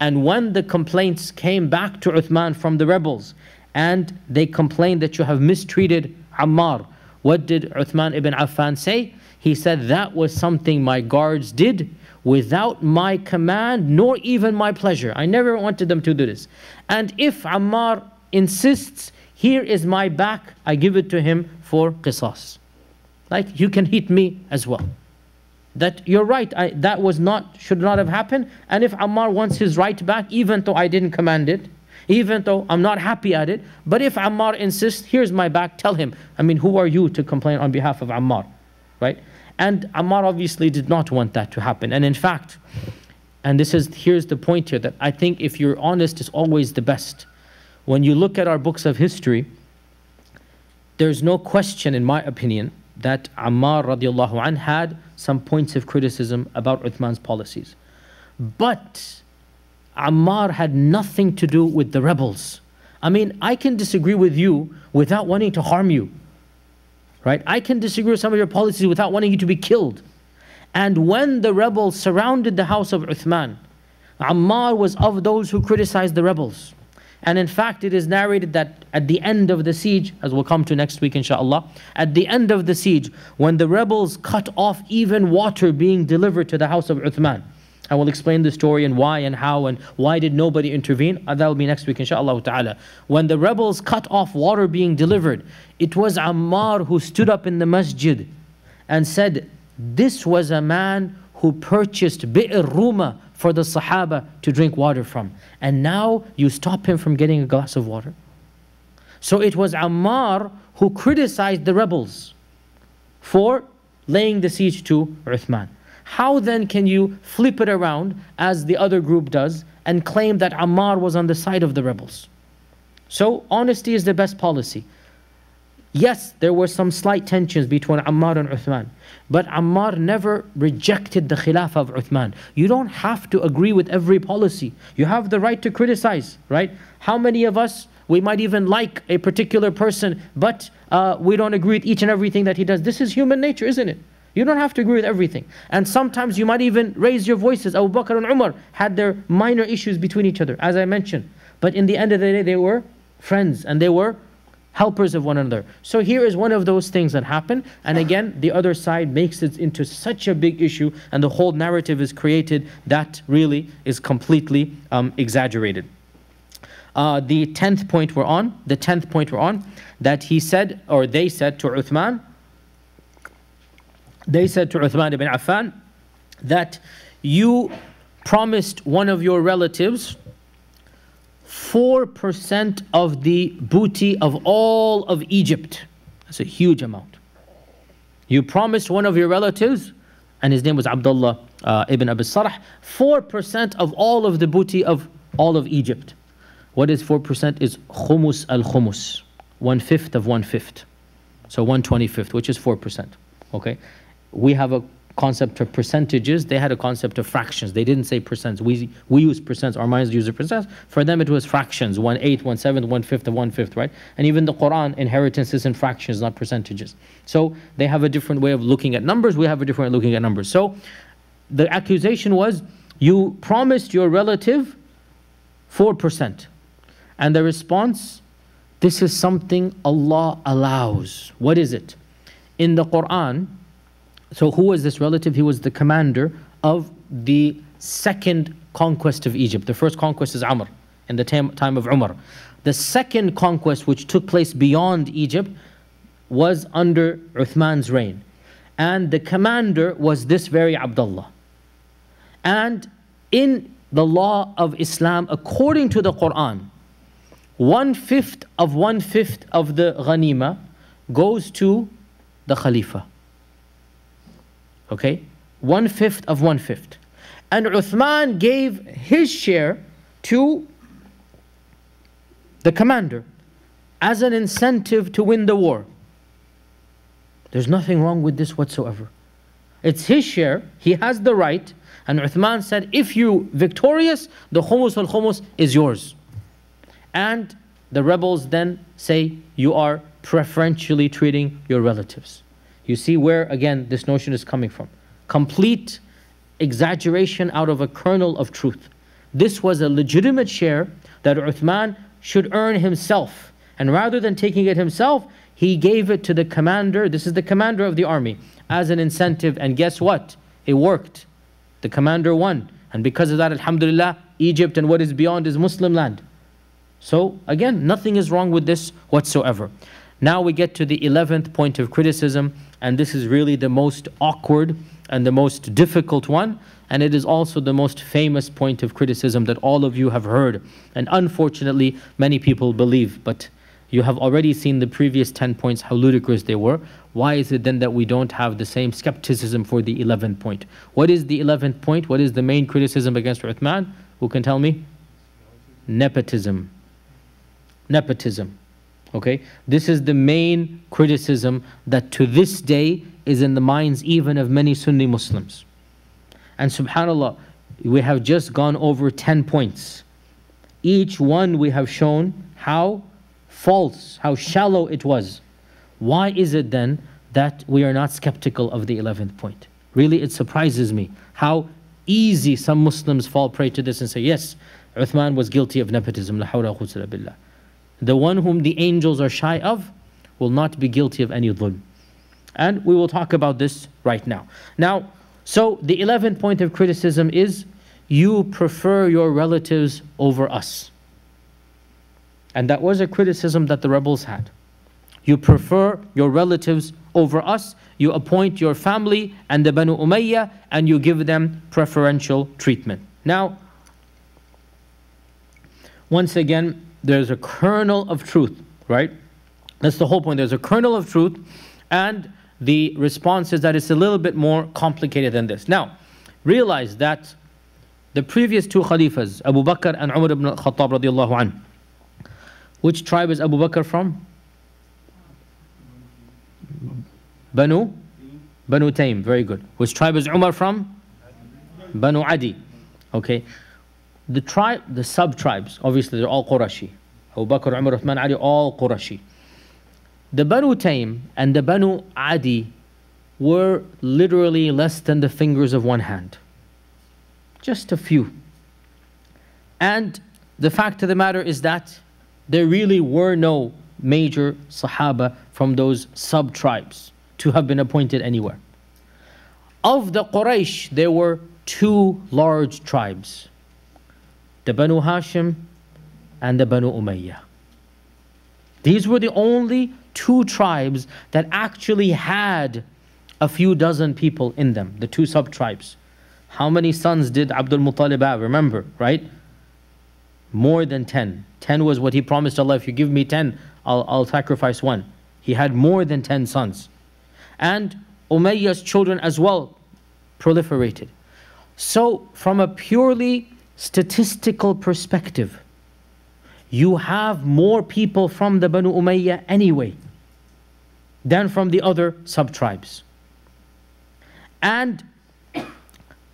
And when the complaints came back to Uthman from the rebels, and they complained that you have mistreated Ammar, what did Uthman ibn Affan say? He said, That was something my guards did without my command nor even my pleasure. I never wanted them to do this. And if Ammar insists, here is my back, I give it to him for qisas. Like you can hit me as well. That you're right, I, that was not should not have happened. And if Ammar wants his right back, even though I didn't command it, even though I'm not happy at it, but if Ammar insists, here's my back, tell him. I mean, who are you to complain on behalf of Ammar? Right? And Ammar obviously did not want that to happen. And in fact, and this is here's the point here that I think if you're honest is always the best. When you look at our books of history, there's no question, in my opinion, that Ammar radiallahu anh had some points of criticism about Uthman's policies. But Ammar had nothing to do with the rebels. I mean, I can disagree with you without wanting to harm you right? I can disagree with some of your policies without wanting you to be killed. And when the rebels surrounded the house of Uthman, Ammar was of those who criticized the rebels. And in fact, it is narrated that at the end of the siege, as we'll come to next week inshallah, at the end of the siege, when the rebels cut off even water being delivered to the house of Uthman, I will explain the story and why and how and why did nobody intervene. Uh, that will be next week, inshallah ta'ala. When the rebels cut off water being delivered, it was Ammar who stood up in the masjid and said, This was a man who purchased Bi'r for the Sahaba to drink water from. And now you stop him from getting a glass of water. So it was Ammar who criticized the rebels for laying the siege to Uthman. How then can you flip it around as the other group does and claim that Ammar was on the side of the rebels? So, honesty is the best policy. Yes, there were some slight tensions between Ammar and Uthman, but Ammar never rejected the Khilafah of Uthman. You don't have to agree with every policy. You have the right to criticize, right? How many of us, we might even like a particular person, but uh, we don't agree with each and everything that he does. This is human nature, isn't it? You don't have to agree with everything. And sometimes you might even raise your voices. Abu Bakr and Umar had their minor issues between each other, as I mentioned. But in the end of the day, they were friends and they were helpers of one another. So here is one of those things that happen. And again, the other side makes it into such a big issue, and the whole narrative is created that really is completely um, exaggerated. Uh, the tenth point we're on, the tenth point we're on, that he said, or they said to Uthman, they said to Uthman ibn Affan that you promised one of your relatives 4% of the booty of all of Egypt. That's a huge amount. You promised one of your relatives, and his name was Abdullah uh, ibn Abi Sarh, 4% of all of the booty of all of Egypt. What is 4%? Is khumus al khumus, one fifth of one fifth. So 125th, which is 4%. Okay? we have a concept of percentages. They had a concept of fractions. They didn't say percents. We, we use percents. Our minds use percents. For them, it was fractions. One eighth, one seventh, one fifth, and one fifth, right? And even the Quran, inheritance is in fractions, not percentages. So they have a different way of looking at numbers. We have a different way of looking at numbers. So the accusation was, you promised your relative 4%. And the response, this is something Allah allows. What is it? In the Quran, so who was this relative? He was the commander of the second conquest of Egypt. The first conquest is Amr in the time, time of Umar. The second conquest, which took place beyond Egypt, was under Uthman's reign. And the commander was this very Abdullah. And in the law of Islam, according to the Quran, one fifth of one fifth of the ghanima goes to the Khalifa. Okay? One fifth of one fifth. And Uthman gave his share to the commander as an incentive to win the war. There's nothing wrong with this whatsoever. It's his share, he has the right. And Uthman said, if you victorious, the khumus al khumus is yours. And the rebels then say, you are preferentially treating your relatives. You see where, again, this notion is coming from. Complete exaggeration out of a kernel of truth. This was a legitimate share that Uthman should earn himself. And rather than taking it himself, he gave it to the commander. This is the commander of the army as an incentive. And guess what? It worked. The commander won. And because of that, Alhamdulillah, Egypt and what is beyond is Muslim land. So, again, nothing is wrong with this whatsoever. Now we get to the 11th point of criticism, and this is really the most awkward and the most difficult one, and it is also the most famous point of criticism that all of you have heard, and unfortunately, many people believe. But you have already seen the previous 10 points, how ludicrous they were. Why is it then that we don't have the same skepticism for the 11th point? What is the 11th point? What is the main criticism against Uthman? Who can tell me? Nepotism nepotism. Okay? This is the main criticism that to this day is in the minds even of many Sunni Muslims. And subhanAllah, we have just gone over 10 points. Each one we have shown how false, how shallow it was. Why is it then that we are not skeptical of the 11th point? Really, it surprises me how easy some Muslims fall prey to this and say, yes, Uthman was guilty of nepotism. La hawla billah. The one whom the angels are shy of will not be guilty of any dhulm. And we will talk about this right now. Now, so the 11th point of criticism is you prefer your relatives over us. And that was a criticism that the rebels had. You prefer your relatives over us, you appoint your family and the Banu Umayyah, and you give them preferential treatment. Now, once again, there's a kernel of truth, right? That's the whole point. There's a kernel of truth, and the response is that it's a little bit more complicated than this. Now, realize that the previous two Khalifas, Abu Bakr and Umar ibn al-Khattab radiallahu anh, which tribe is Abu Bakr from? Banu? Banu Taym, very good. Which tribe is Umar from? Banu Adi. Okay. The tribe, the sub-tribes, obviously they're all Qurashi. Abu Bakr, Umar, Uthman, Ali, all Qurashi. The Banu Taym and the Banu Adi were literally less than the fingers of one hand. Just a few. And the fact of the matter is that there really were no major Sahaba from those sub-tribes to have been appointed anywhere. Of the Quraysh, there were two large tribes the Banu Hashim and the Banu Umayyah. These were the only two tribes that actually had a few dozen people in them, the two sub tribes. How many sons did Abdul Muttalib have? Remember, right? More than 10. 10 was what he promised Allah if you give me 10, I'll, I'll sacrifice one. He had more than 10 sons. And Umayyah's children as well proliferated. So, from a purely statistical perspective, you have more people from the Banu Umayyah anyway than from the other sub tribes. And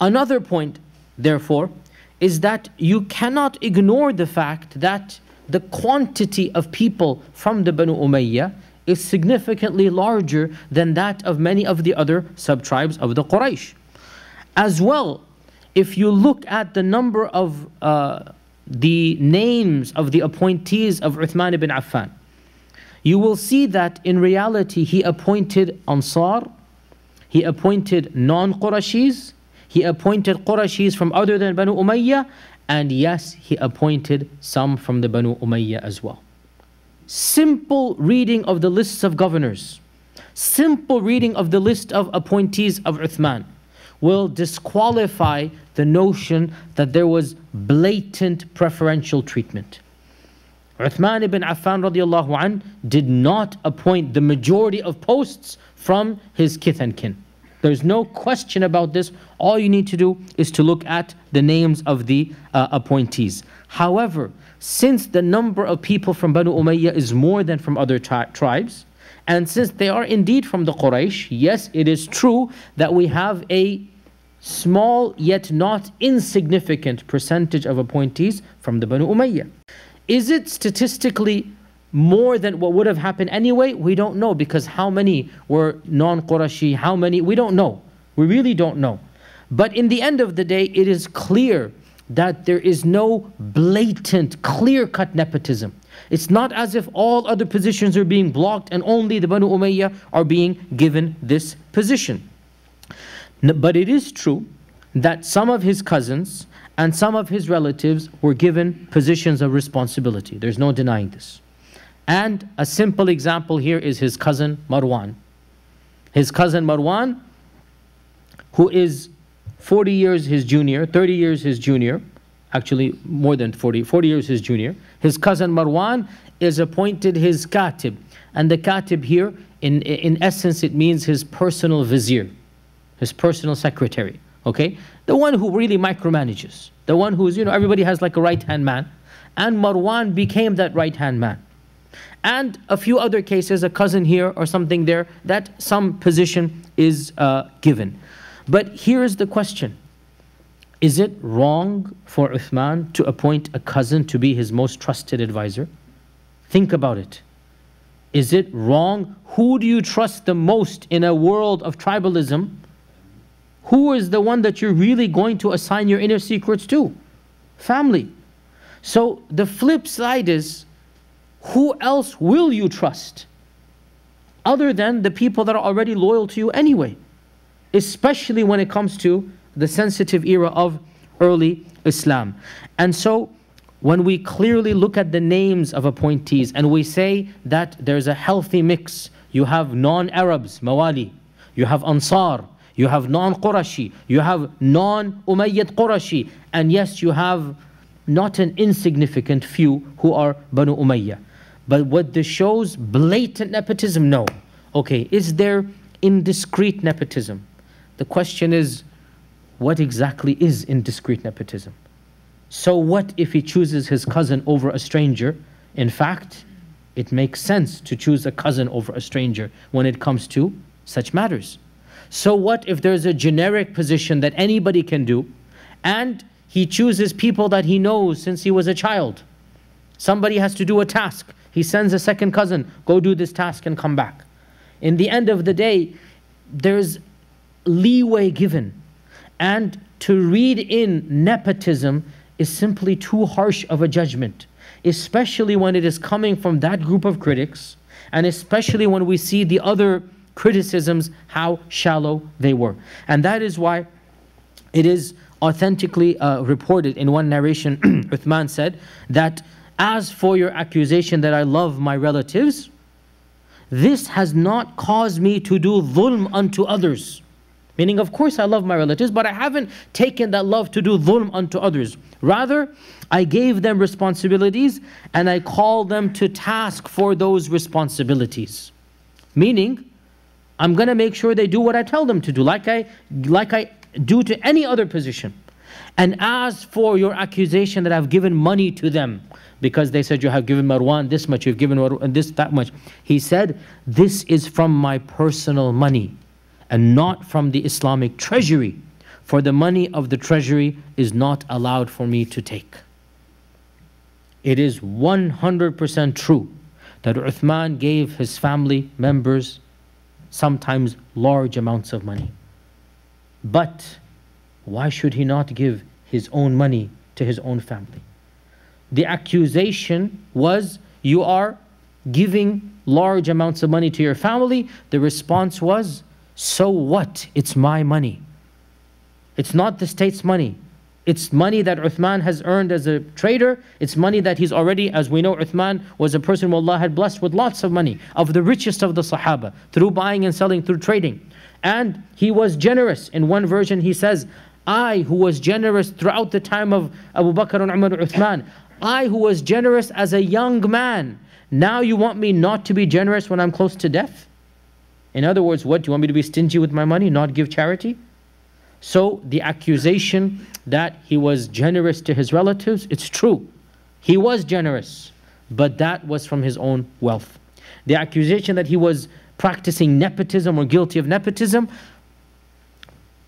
another point, therefore, is that you cannot ignore the fact that the quantity of people from the Banu Umayyah is significantly larger than that of many of the other sub tribes of the Quraysh. As well, if you look at the number of uh, the names of the appointees of Uthman ibn Affan, you will see that in reality he appointed Ansar, he appointed non Qurashis, he appointed Qurashis from other than Banu Umayyah, and yes, he appointed some from the Banu Umayyah as well. Simple reading of the lists of governors, simple reading of the list of appointees of Uthman will disqualify the notion that there was blatant preferential treatment. Uthman ibn Affan radiallahu an did not appoint the majority of posts from his kith and kin. There's no question about this. All you need to do is to look at the names of the uh, appointees. However, since the number of people from Banu Umayyah is more than from other tri tribes, and since they are indeed from the Quraysh, yes, it is true that we have a small yet not insignificant percentage of appointees from the Banu Umayyah. Is it statistically more than what would have happened anyway? We don't know because how many were non Qurashi, how many, we don't know. We really don't know. But in the end of the day, it is clear that there is no blatant, clear cut nepotism. It's not as if all other positions are being blocked and only the Banu Umayyah are being given this position. But it is true that some of his cousins and some of his relatives were given positions of responsibility. There's no denying this. And a simple example here is his cousin Marwan. His cousin Marwan, who is 40 years his junior, 30 years his junior, actually more than 40, 40 years his junior. His cousin Marwan is appointed his katib. And the katib here, in, in essence, it means his personal vizier his personal secretary, okay? The one who really micromanages, the one who's, you know, everybody has like a right hand man. And Marwan became that right hand man. And a few other cases, a cousin here or something there, that some position is uh, given. But here's the question Is it wrong for Uthman to appoint a cousin to be his most trusted advisor? Think about it. Is it wrong? Who do you trust the most in a world of tribalism? Who is the one that you're really going to assign your inner secrets to? Family. So the flip side is who else will you trust other than the people that are already loyal to you anyway? Especially when it comes to the sensitive era of early Islam. And so when we clearly look at the names of appointees and we say that there's a healthy mix, you have non Arabs, Mawali, you have Ansar, you have non-Qurashi, you have non-Umayyad Qurashi, and yes, you have not an insignificant few who are Banu Umayyah. But what this shows, blatant nepotism, no. Okay, is there indiscreet nepotism? The question is, what exactly is indiscreet nepotism? So what if he chooses his cousin over a stranger? In fact, it makes sense to choose a cousin over a stranger when it comes to such matters. So what if there's a generic position that anybody can do and he chooses people that he knows since he was a child? Somebody has to do a task. He sends a second cousin, go do this task and come back. In the end of the day, there's leeway given. And to read in nepotism is simply too harsh of a judgment, especially when it is coming from that group of critics, and especially when we see the other criticisms, how shallow they were. And that is why it is authentically uh, reported in one narration, *clears throat* Uthman said that, As for your accusation that I love my relatives, this has not caused me to do dhulm unto others. Meaning, of course, I love my relatives, but I haven't taken that love to do dhulm unto others. Rather, I gave them responsibilities and I called them to task for those responsibilities. Meaning, I'm going to make sure they do what I tell them to do, like I, like I do to any other position. And as for your accusation that I've given money to them, because they said you have given Marwan this much, you've given Marwan this, that much. He said, this is from my personal money and not from the Islamic treasury. For the money of the treasury is not allowed for me to take. It is 100% true that Uthman gave his family members sometimes large amounts of money. But why should he not give his own money to his own family? The accusation was you are giving large amounts of money to your family. The response was, so what? It's my money. It's not the state's money. It's money that Uthman has earned as a trader. It's money that he's already, as we know, Uthman was a person who Allah had blessed with lots of money, of the richest of the Sahaba, through buying and selling, through trading. And he was generous. In one version, he says, I who was generous throughout the time of Abu Bakr and Umar Uthman, I who was generous as a young man, now you want me not to be generous when I'm close to death? In other words, what? Do you want me to be stingy with my money, not give charity? So the accusation that he was generous to his relatives, it's true. He was generous, but that was from his own wealth. The accusation that he was practicing nepotism or guilty of nepotism,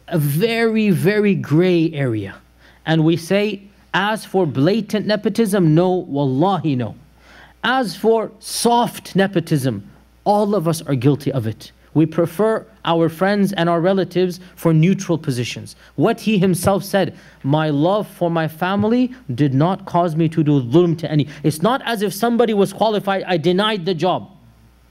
a very, very gray area. And we say, as for blatant nepotism, no, wallahi, no. As for soft nepotism, all of us are guilty of it. We prefer our friends and our relatives for neutral positions. What he himself said, my love for my family did not cause me to do dhulm to any. It's not as if somebody was qualified, I denied the job.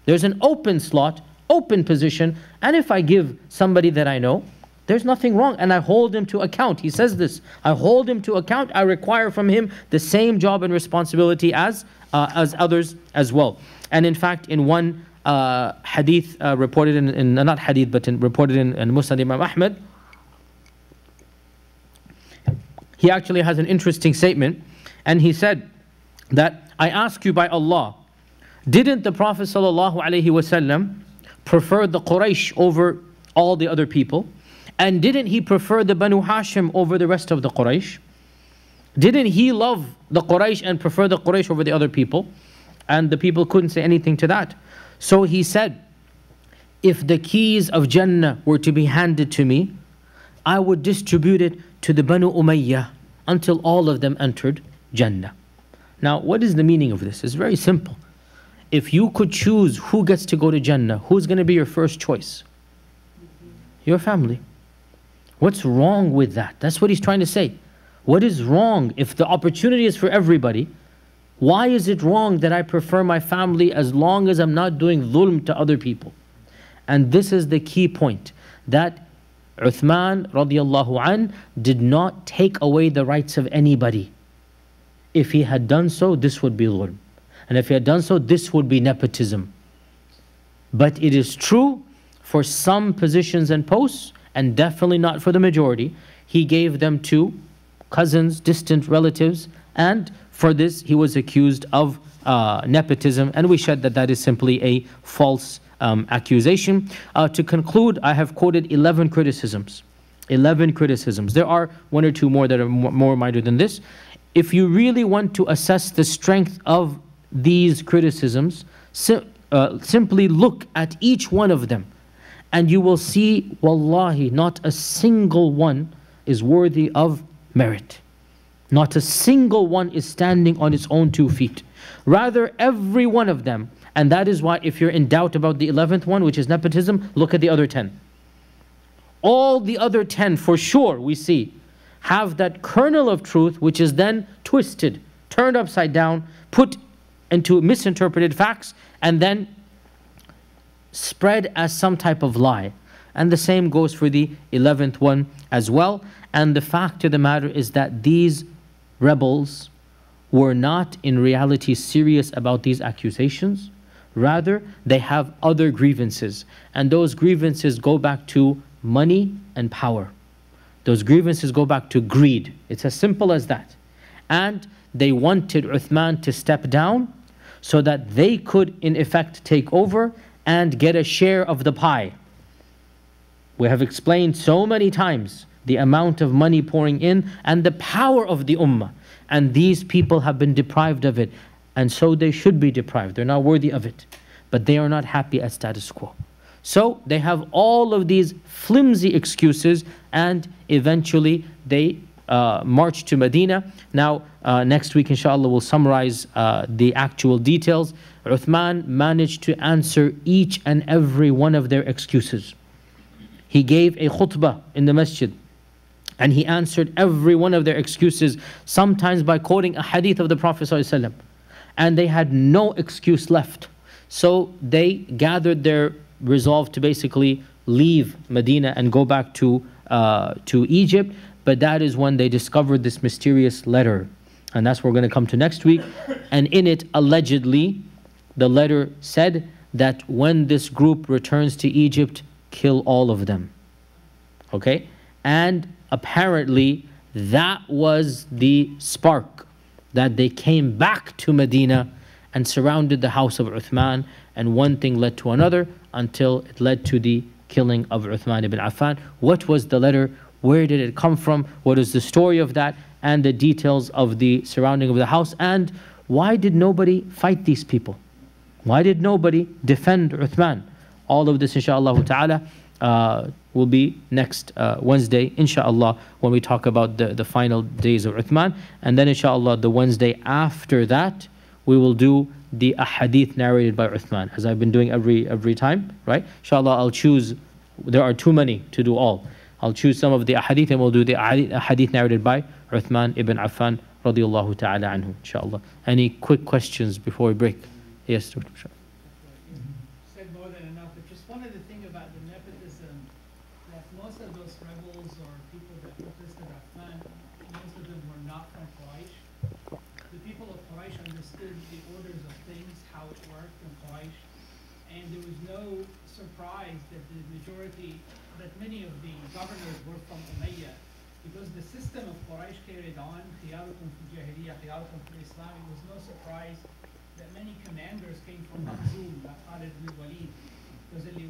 There's an open slot, open position, and if I give somebody that I know, there's nothing wrong, and I hold him to account. He says this I hold him to account, I require from him the same job and responsibility as, uh, as others as well. And in fact, in one uh, hadith uh, reported in, in, not hadith, but in, reported in, in Musnad Imam Ahmad, he actually has an interesting statement, and he said that I ask you by Allah, didn't the Prophet sallallahu alaihi wasallam prefer the Quraysh over all the other people? And didn't he prefer the Banu Hashim over the rest of the Quraysh? Didn't he love the Quraysh and prefer the Quraysh over the other people? And the people couldn't say anything to that. So he said, if the keys of Jannah were to be handed to me, I would distribute it to the Banu Umayyah until all of them entered Jannah. Now, what is the meaning of this? It's very simple if you could choose who gets to go to Jannah, who's going to be your first choice? Your family. What's wrong with that? That's what he's trying to say. What is wrong if the opportunity is for everybody? Why is it wrong that I prefer my family as long as I'm not doing dhulm to other people? And this is the key point that Uthman radiallahu an did not take away the rights of anybody. If he had done so, this would be dhulm. And if he had done so, this would be nepotism. But it is true for some positions and posts, and definitely not for the majority. He gave them to cousins, distant relatives, and for this he was accused of uh, nepotism, and we said that that is simply a false um, accusation. Uh, to conclude, I have quoted 11 criticisms. 11 criticisms. There are one or two more that are more minor than this. If you really want to assess the strength of these criticisms, uh, simply look at each one of them and you will see, wallahi, not a single one is worthy of merit. Not a single one is standing on its own two feet. Rather, every one of them, and that is why if you're in doubt about the 11th one, which is nepotism, look at the other 10. All the other 10, for sure, we see, have that kernel of truth, which is then twisted, turned upside down, put into misinterpreted facts and then spread as some type of lie. And the same goes for the 11th one as well. And the fact of the matter is that these rebels were not in reality serious about these accusations. Rather, they have other grievances. And those grievances go back to money and power. Those grievances go back to greed. It's as simple as that. And they wanted Uthman to step down so that they could, in effect, take over and get a share of the pie. We have explained so many times the amount of money pouring in and the power of the ummah. And these people have been deprived of it. And so they should be deprived. They're not worthy of it. But they are not happy at status quo. So they have all of these flimsy excuses and eventually they uh, march to Medina. Now, uh, next week, inshallah, we'll summarize uh, the actual details. Uthman managed to answer each and every one of their excuses. He gave a khutbah in the masjid and he answered every one of their excuses, sometimes by quoting a hadith of the Prophet. ﷺ. And they had no excuse left. So they gathered their resolve to basically leave Medina and go back to uh, to Egypt, but that is when they discovered this mysterious letter. And that's what we're going to come to next week. And in it, allegedly, the letter said that when this group returns to Egypt, kill all of them. Okay? And apparently, that was the spark that they came back to Medina and surrounded the house of Uthman, and one thing led to another until it led to the killing of Uthman ibn Affan. What was the letter? Where did it come from? What is the story of that? And the details of the surrounding of the house. And why did nobody fight these people? Why did nobody defend Uthman? All of this, inshallah ta'ala, will be next uh, Wednesday, inshallah, when we talk about the, the final days of Uthman. And then, inshallah, the Wednesday after that, we will do the ahadith narrated by Uthman, as I've been doing every every time, right? Inshallah, I'll choose, there are too many to do all. I'll choose some of the ahadith and we'll do the ahadith narrated by Uthman ibn Affan, radiallahu ta'ala anhu, inshallah. Any quick questions before we break? Yes, Dr.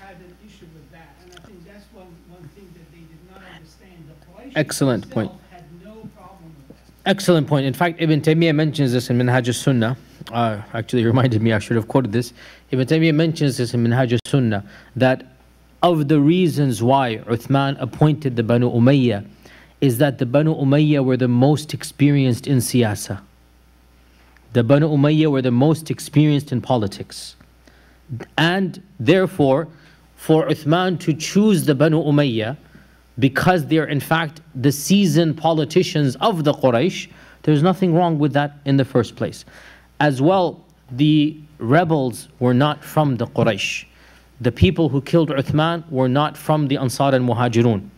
had an issue with that. And I think that's one, one thing that they did not understand. The Quraysh Excellent point. no problem with that. Excellent point. In fact, Ibn Taymiyyah mentions this in Minhaj al-Sunnah. Uh, actually reminded me, I should have quoted this. Ibn Taymiyyah mentions this in Minhaj al-Sunnah, that of the reasons why Uthman appointed the Banu Umayyah is that the Banu Umayyah were the most experienced in siyasa. The Banu Umayyah were the most experienced in politics. And therefore, for Uthman to choose the Banu Umayyah, because they're in fact the seasoned politicians of the Quraysh, there's nothing wrong with that in the first place. As well, the rebels were not from the Quraysh the people who killed Uthman were not from the Ansar and Muhajirun.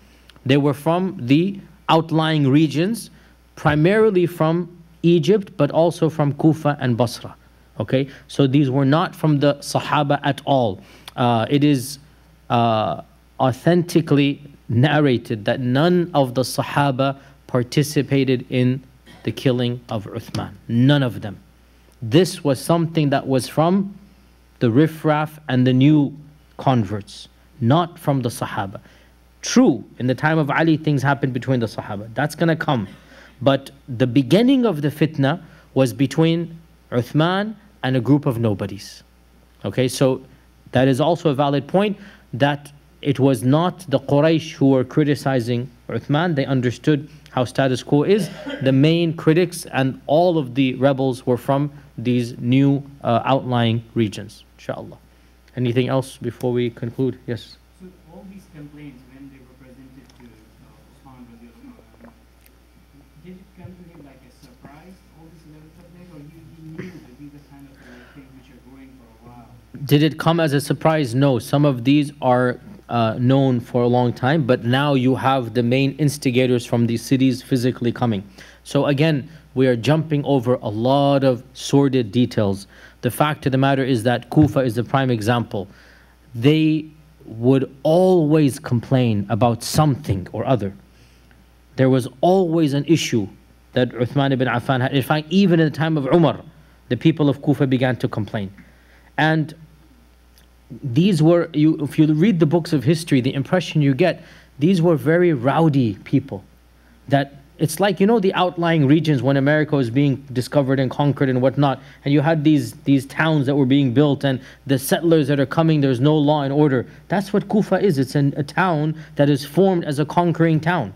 They were from the outlying regions, primarily from Egypt, but also from Kufa and Basra. Okay, so these were not from the Sahaba at all. Uh, it is uh, authentically narrated that none of the Sahaba participated in the killing of Uthman. None of them. This was something that was from the riffraff and the new converts, not from the Sahaba. True, in the time of Ali, things happened between the Sahaba. That's going to come. But the beginning of the fitna was between Uthman and a group of nobodies. Okay, so that is also a valid point that it was not the Quraysh who were criticizing Uthman. They understood how status quo is. The main critics and all of the rebels were from these new uh, outlying regions, inshallah. Anything else before we conclude? Yes. So all these complaints, when they were presented to uh, Osman did it come to him like a surprise, all these levels of things, or he, he knew that these are kind of uh, things which are growing for a while? Did it come as a surprise? No. Some of these are uh, known for a long time, but now you have the main instigators from these cities physically coming. So again, we are jumping over a lot of sordid details. The fact of the matter is that Kufa is the prime example. They would always complain about something or other. There was always an issue that Uthman ibn Affan had. In fact, even in the time of Umar, the people of Kufa began to complain. And these were, you, if you read the books of history, the impression you get, these were very rowdy people that it's like you know the outlying regions when America was being discovered and conquered and whatnot, and you had these these towns that were being built and the settlers that are coming. There's no law and order. That's what Kufa is. It's an, a town that is formed as a conquering town.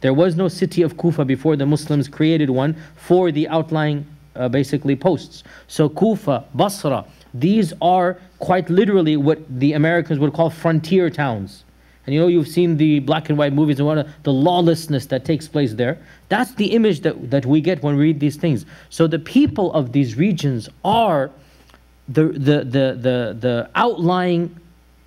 There was no city of Kufa before the Muslims created one for the outlying, uh, basically, posts. So Kufa, Basra, these are quite literally what the Americans would call frontier towns. And you know, you've seen the black and white movies and what the lawlessness that takes place there. That's the image that, that we get when we read these things. So the people of these regions are the, the, the, the, the outlying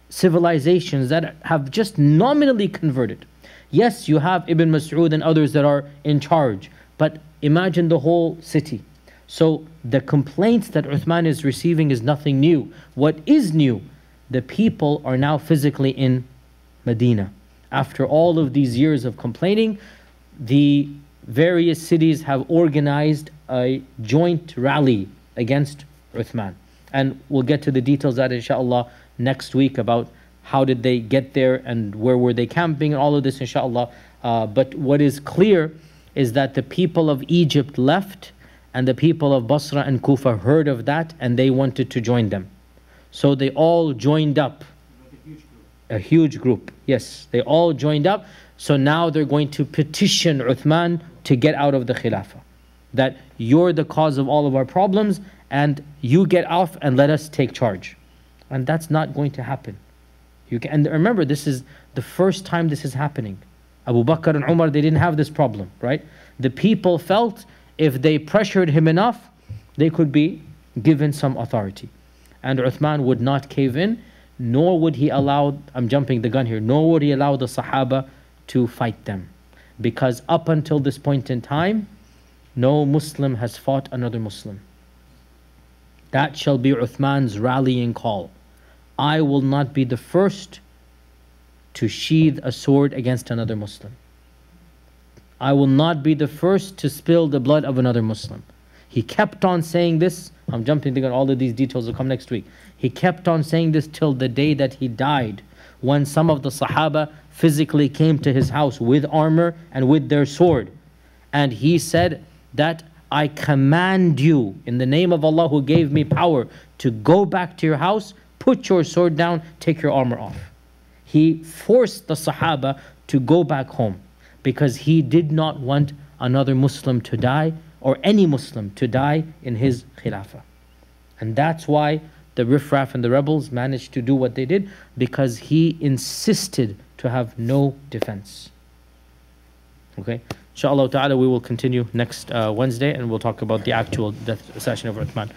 civilizations that have just nominally converted. Yes, you have Ibn Mas'ud and others that are in charge, but imagine the whole city. So the complaints that Uthman is receiving is nothing new. What is new? The people are now physically in Medina. After all of these years of complaining, the various cities have organized a joint rally against Uthman. And we'll get to the details that inshallah next week about how did they get there and where were they camping and all of this inshallah. Uh, but what is clear is that the people of Egypt left and the people of Basra and Kufa heard of that and they wanted to join them. So they all joined up. A huge group, yes. They all joined up. So now they're going to petition Uthman to get out of the Khilafah. That you're the cause of all of our problems and you get off and let us take charge. And that's not going to happen. You can, and remember, this is the first time this is happening. Abu Bakr and Umar, they didn't have this problem, right? The people felt if they pressured him enough, they could be given some authority. And Uthman would not cave in, nor would he allow, I'm jumping the gun here, nor would he allow the Sahaba to fight them. Because up until this point in time, no Muslim has fought another Muslim. That shall be Uthman's rallying call. I will not be the first to sheathe a sword against another Muslim. I will not be the first to spill the blood of another Muslim. He kept on saying this. I'm jumping gun, all of these details will come next week. He kept on saying this till the day that he died, when some of the Sahaba physically came to his house with armor and with their sword. And he said that I command you in the name of Allah who gave me power to go back to your house, put your sword down, take your armor off. He forced the Sahaba to go back home because he did not want another Muslim to die or any Muslim to die in his Khilafah. And that's why the riffraff and the rebels managed to do what they did because he insisted to have no defense. Okay? Inshallah ta'ala, we will continue next uh, Wednesday and we'll talk about the actual death session of Uthman.